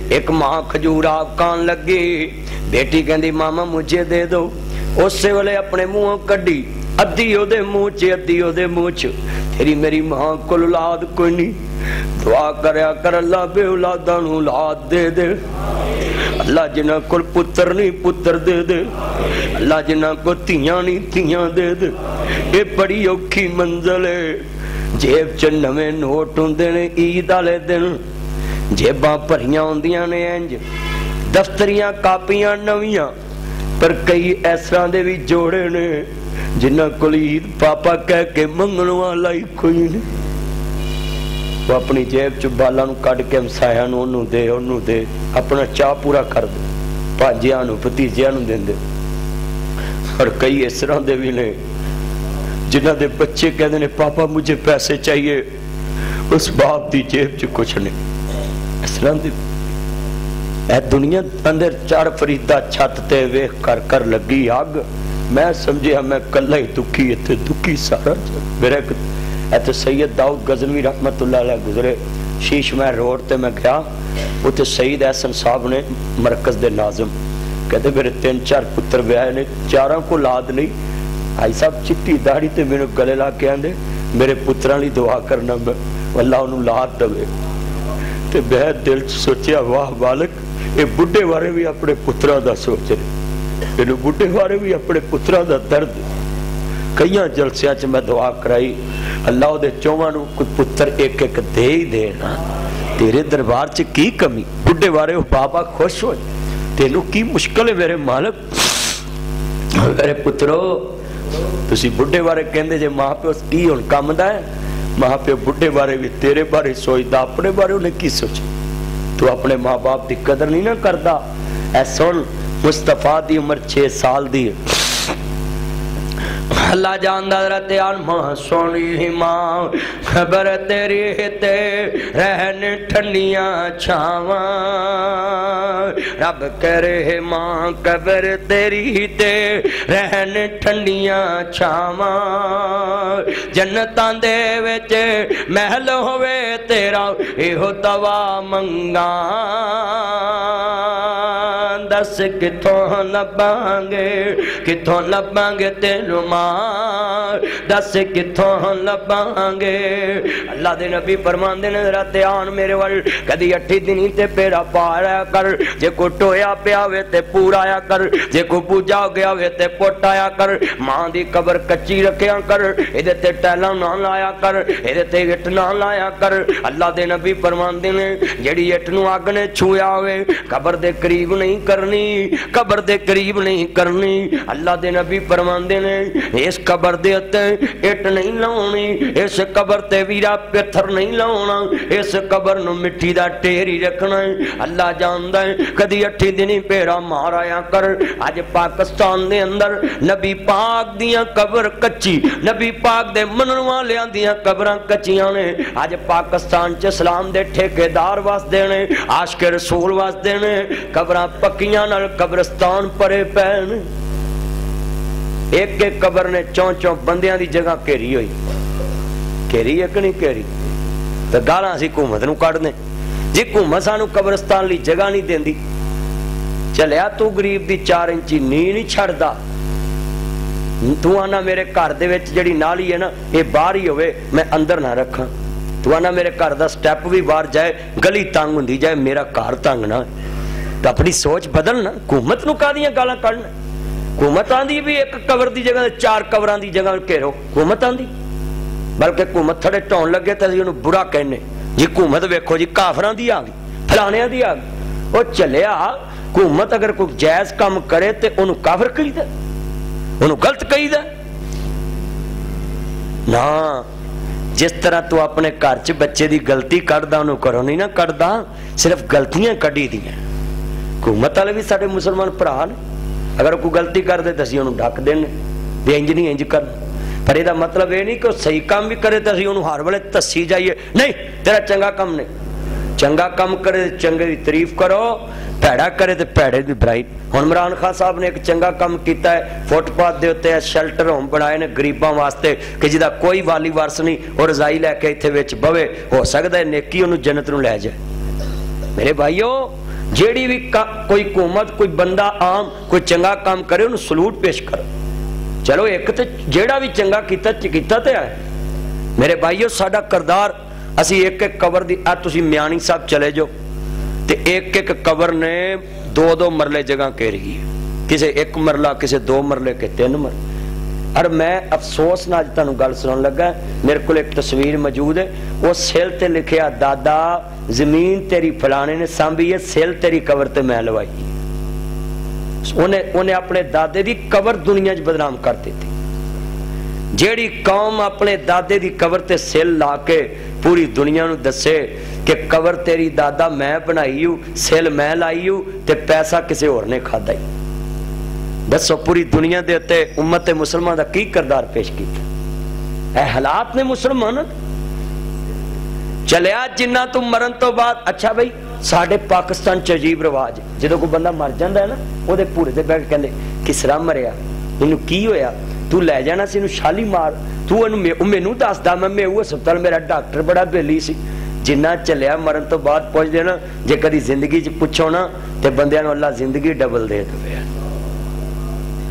Speaker 1: ایک ماں کھجور آپ کان لگی۔ بیٹی کہندی، ماما مجھے دے دو۔ اس سے والے اپنے منہ کڈی۔ ادھی ہو دے منہ چے ادھی ہو دے منہ چے تیری میری ماں کو اولاد کوئی نہیں دعا کریا کر، اللہ بے اولاداں اولاد دے دے۔ اللہ جنہ کو پتر نہیں پتر دے دے اللہ جنہ کو تیاں نہیں تیاں دے دے اے بڑی اوکھی منزل ہے جیب چ نویں نوٹ ہوندے نے عید والے دن جیباں بھریاں ہوندیاں نے انج دفتریاں کاپیاں نویاں پر کئی ایسرا دے بھی جوڑے نے جنہ کو عید پاپا کہہ کے منگن والا ہی کوئی نہیں وہ اپنی جیب چ بالا نو کڈ کے ہمسایا نو انہوں دے انہوں دے اپنا چاہ پورا کر دے پانجیاں نو بھتیجیاں نو دین دے اور کئی اس طرح دے بھی نے جنہ دے بچے کہتے ہیں پاپا مجھے پیسے چاہیے اس باپ دی جیب چ کچھ نہیں اس طرح دے اے دنیا اندر چار فریدہ چھت تے ویخ کر کر لگی آگ میں سمجھے ہمیں کلہ ہی دکھی اتھے دکھی سارا میرے ایتھے سید داؤد غزنوی رحمت اللہ علیہ گزرے شیش میں روڈ تے میں گیا اتھے سید احسن صاحب نے مرکز دے ناظم کہتے میرے تین چار پتر بیائے نے چاراں کو لاد نہیں آئی صاحب چٹی داڑی تے میں نے گلے لا کے آندے میرے پتران لی دعا کرنا میں اللہ انہوں لاد دوے تے بہت دل سوچیا واہ بالک اے بڑھے بارے بھی اپنے پترہ دا سوچ رہے انہوں بڑھے بارے بھی اپنے پترہ دا درد کئیاں جلسیاں چھ میں دعا کرائی اللہ دے چوانو کوئی پتر ایک ایک دے ہی دینا تیرے دربار چھ کی کمی بڑھے بارے بابا خوش ہوئے تینو کی مشکل ہے میرے مالک میرے پترو تسی بڑھے بارے کہندے جے ماں پہ اس کی ان کام دا ہے ماں پہ بڑھے بارے بھی تیرے بارے سوچ دا اپنے بارے انہیں کی سوچے تو اپنے ماں باپ دی قدر نہیں نہ کردا اے سن مصطفیٰ دی عمر چھے سال دی ہے اللہ جاندہ حضرت آن سونی ماں خبر تیری تے رہن ٹھنڈیاں چھاواں رب کرے ماں قبر تیری تے رہن ٹھنڈیاں چھاواں جنتاں دے وچ محل ہوئے تیرا ایہو دوا منگاں دس کتوں لبانگے کتوں لبانگے تینو ماں دس کتوں لبانگے۔ اللہ دے نبی فرمان دے نظرات آن میرے وال، کدی اٹھی دنی تے پیرا پارا کر۔ جے کو ٹویا پیا ہوئے تے پورا آیا کر۔ جے کو پوجا گیا ہوئے تے پوٹ آیا کر۔ ماں دی قبر کچی رکھیا کر۔ ایدے تے ٹیلا نہ لایا کر۔ ایدے تے اٹ نہ لایا کر۔ اللہ دے نبی فرمان دے نے جڑی اٹ نو آگ نے چھویا ہوئے، قبر دے قریب نہیں کر کرنی، قبر دے قریب نہیں کرنی۔ اللہ دے نبی فرمان دے نے، اس قبر دے اتے اٹ نہیں لاؤنی، اس قبر تے ویرا پتھر نہیں لاؤنا، اس قبر نو مٹی دا ٹیری رکھنا ہے۔ اللہ جاندہ ہے، کدی اٹھی دنی پیرا مارایا کر۔ آج پاکستان دے اندر نبی پاک دیاں قبر کچی، نبی پاک دے مننوان لیاں دیاں قبران کچیاں نے۔ آج پاکستان چ اسلام دے ٹھیکے دار واس دینے عاشق رسول واس دینے قبران پکیاں نال قبرستان پرے پہنے ایک ایک قبر نے چون چون بندیاں دی جگہ کیری ہوئی کیری ہے کہ نہیں کیری تو گالاں سی حکومت نو کٹ دیں جی حکومت سانو قبرستان لی جگہ نہیں دین دی چلیا تو غریب دی چار انچی نی نہیں چھڑ دا تو آنا میرے گھر دے وچ جڑی نالی ہے نا اے باہر ہی ہوئے میں اندر نہ رکھاں تو آنا میرے گھر دا سٹیپ بھی باہر جائے گلی تنگ ہوندی جائے میرا گھر تنگ نہ تو اپنی سوچ بدلنا حکومت نو کا دیاں گالاں کڈنا حکومت آندی بھی ایک قبر دی جگہ چار قبراں دی جگہ گھیرو حکومت آندی بلکہ حکومت تھڑے ٹون لگے تے انہوں برا کہنے جی حکومت ویکھو جی کافراں دی آ گئی فلانے دی آ گئی او چلیا حکومت اگر کوئی جائز کام کرے تے انہوں کافر کہی دے انہوں غلط کہی دے نا جس طرح تو اپنے گھر چ بچے دی غلطی کڈدا انہوں کرو نہیں نہ کڈدا صرف غلطیاں کڈی دیاں حکومت والے بھی سارے مسلمان بھرا نے۔ اگر کوئی غلطی کر دے تو اسی انہوں ڈک دینے بھی انج نہیں انج کر پر یہ مطلب یہ نہیں کہ وہ صحیح کام بھی کرے تو اسی انہوں ہر ویلے تسی جائیے۔ نہیں، تیرا چنگا کام نہیں۔ چنگا کام کرے چنگے دی تعریف کرو۔ پیڑا کرے تو پیڑے دی برائی۔ ہن عمران خان صاحب نے ایک چنگا کام کیتا ہے۔ فٹ پاتھ دے ہوتے ہیں شیلٹر ہوم بنائے نے غریباں واسطے کہ جدا کوئی والی وارس نہیں اور رضائی لے کے ایتھے وچ بوے۔ ہو سکدا ہے نیکی انہوں جنت نو لے جائے۔ میرے بھائیو جیڑی بھی کوئی حکومت، کوئی بندہ عام، کوئی چنگا کام کرے، انہوں سلوٹ پیش کر چلو ایک تے جیڑا بھی چنگا کیتا کیتا تے آئے میرے بھائیو ساڑا کردار، اسی ایک ایک قبر دی آج تسی میانی صاحب چلے جو۔ تے ایک ایک قبر نے دو دو مرلے جگہ کہہ رہی ہے۔ کسے ایک مرلہ، کسے دو مرلے کے تین مرلے۔ اور میں افسوس نہ تنو گل سنن لگا میرے کو ایک تصویر موجود ہے وہ سیل تے لکھیا دادا زمین تیری فلانے نے سانبھی ہے سیل تیری قبر تے میں لوائی انہیں انہیں اپنے دادے دی قبر دنیا چ بدنام کر دیتی جیڑی قوم اپنے دادے دی قبر تے سیل لا کے پوری دنیا نو دسے کہ قبر تیری دادا میں بنائی ہوں سیل میں لائی ہوں تے پیسہ کسے اور نے کھادا ہی دسو، پوری دنیا دے تے امت مسلمان دا کی کردار پیش کیتا؟ اے حالات نے مسلمان؟ چلیا جنہ تم مرن تو بعد اچھا بھئی ساڑھے پاکستان چ عجیب رواج جدو کوئی بندہ مر جاندہ ہے نا وہ دے پورے دے بیٹھ کہندے، کس طرح مریا؟ انہوں کی ہویا؟ تو لے جانا سی انہوں شالی مار۔ تو انہوں میں نو داس دا میں میں وہ سبتال میرا ڈاکٹر بڑا بیلی سی۔ جنہ چلیا مرن تو بعد پہنچ دینا جے کدی زندگی چ پوچھو نا، تے بندیاں اللہ زندگی ڈبل دے دو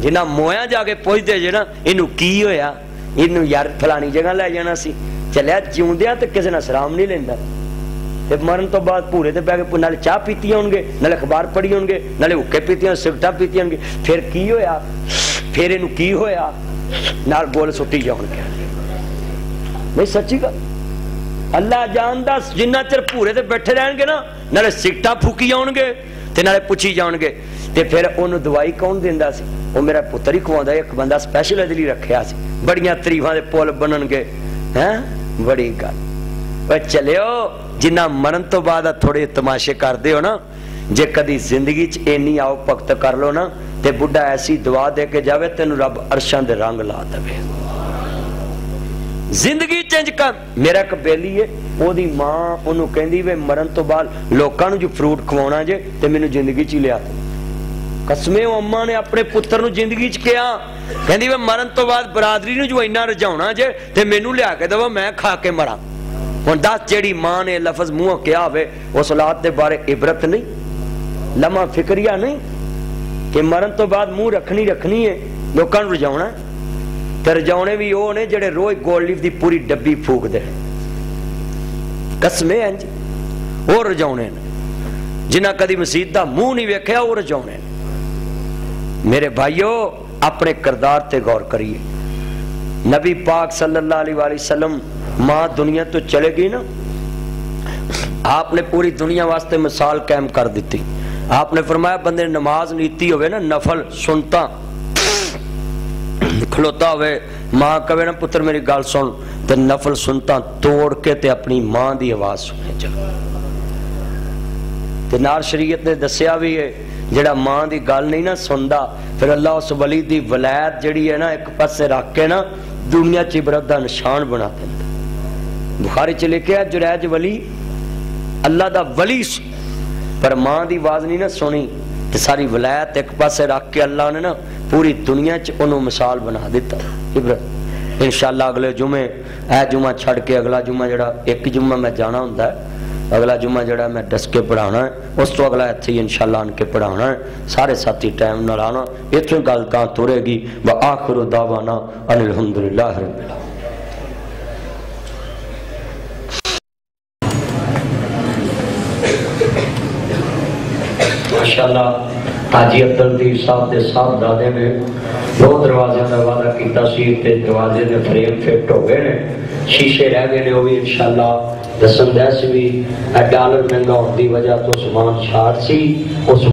Speaker 1: جنہ مویا جا کے پوچھ دے جنا انہوں کی ہویا انہوں یار فلانی جگہ لے جانا سی چلیا جیون دیا تو کسی نہ سلام نہیں لیندہ تے مرن تو بعد پورے تے بیگے پور نالے چاہ پیتی ہوں گے نالے اخبار پڑھی ہوں گے نالے اکے پیتی ہوں سکٹا پیتی ہوں گے پھر کی ہویا پھر انہوں کی ہویا نال گول سٹی جاؤں گے نہیں سچی گا اللہ جاندہ جنہ چر پورے تے بیٹھے رہن گے نا نالے سکٹا پھوکی جاؤں گے تے نالے پوچھی جاؤں گے تے پھر انہوں دوائی کون دیندہ سی وہ میرا پتر ہی کھواندہ ایک بندہ سپیشل ادلی رکھیا سی بڑیاں تریفاں دے پول بنن گے ہیں بڑی گل وہ چلے ہو جنہ مرن تو بعد تھوڑے تماشے کر دے ہو نا جے کدی زندگی چ اینی آؤ پکت کر لو نا تے بڈھا ایسی دعا دے کے جاوے تینو رب عرشان دے رنگ لا دے زندگی چینج کر میرا ایک بیلی ہے او دی ماں انہوں کہندی وے مرن تو بعد لوکاں نو جو فروٹ کھوانا جے تے مینوں زندگی چ لیا قسمیں او اماں نے اپنے پتر نو زندگی چ کیا کہندی وے مرن تو بعد برادری نو جو اینا رجاونا جے تے مینوں لیا کے دو میں کھا کے مرا ہوں دس جیڑی ماں نے لفظ منہ کیا ہوئے اس اولاد دے بارے عبرت نہیں لمحہ فکریہ نہیں کہ مرن تو بعد منہ رکھنی رکھنی ہے لوکاں رجاونا ہے تے رجاونے بھی وہ نے جڑے روز گولڈ دی پوری ڈبی پھوک دے قسمیں ہیں جی وہ رجاونے نے جنہ کدی مسجد دا منہ نہیں ویکھیا وہ رجاونے نے میرے بھائیو، اپنے کردار تے غور کریے۔ نبی پاک صلی اللہ علیہ وآلہ وسلم ماں دنیا تو چلے گئی نا؟ آپ نے پوری دنیا واسطے مثال قائم کر دیتی۔ آپ نے فرمایا، بندے نماز نیتی ہوئے نا، نفل سنتا، کھلوتا ہوئے، ماں کہے نا، پتر میری گال سن، تے نفل سنتا، توڑ کے تے اپنی ماں دی آواز سنے چلو۔ تے نار شریعت نے دسیا بھی ہے جڑا ماں دی گال نہیں نا سندا، پھر اللہ اس ولی دی ولایت جڑی ہے نا، ایک پاس سے رکھ کے نا دنیا چبرت دا نشان بنا دیتا بخاری چلے کے جریج ولی، اللہ دا ولی پر ماں دی آواز نہیں نا سنی۔ تے ساری ولایت ایک پاسے رکھ کے اللہ نے نا پوری دنیا چ انہوں مثال بنا دیتا۔ عبرت۔ انشاءاللہ اگلے جمعے، اے جمعہ چھڑ کے اگلا جمعہ جڑا ایک جمعہ میں جانا ہوتا ہے۔ اگلا جمعہ جڑا میں ڈس کے پڑھانا ہے، اس تو اگلا ایتھے ہی انشاءاللہ ان کے پڑھانا ہے۔ سارے ساتھی ٹائم نہ لانا اتنے گل تاں تورے گی۔ وآخر دعوانا ان الحمدللہ رب اللہ ماشاءاللہ، حاجی عبدالدیف صاحب دے صاحب دادے نے دو دروازے کا وعدہ کیتا سی تے دروازے دے فریم فٹ ہو گئے نے، شیشے رہ گئے نے وہ بھی انشاءاللہ دسن دے بھی ڈالر مہنگا ہوتی وجہ تو سمان شارٹ سی اس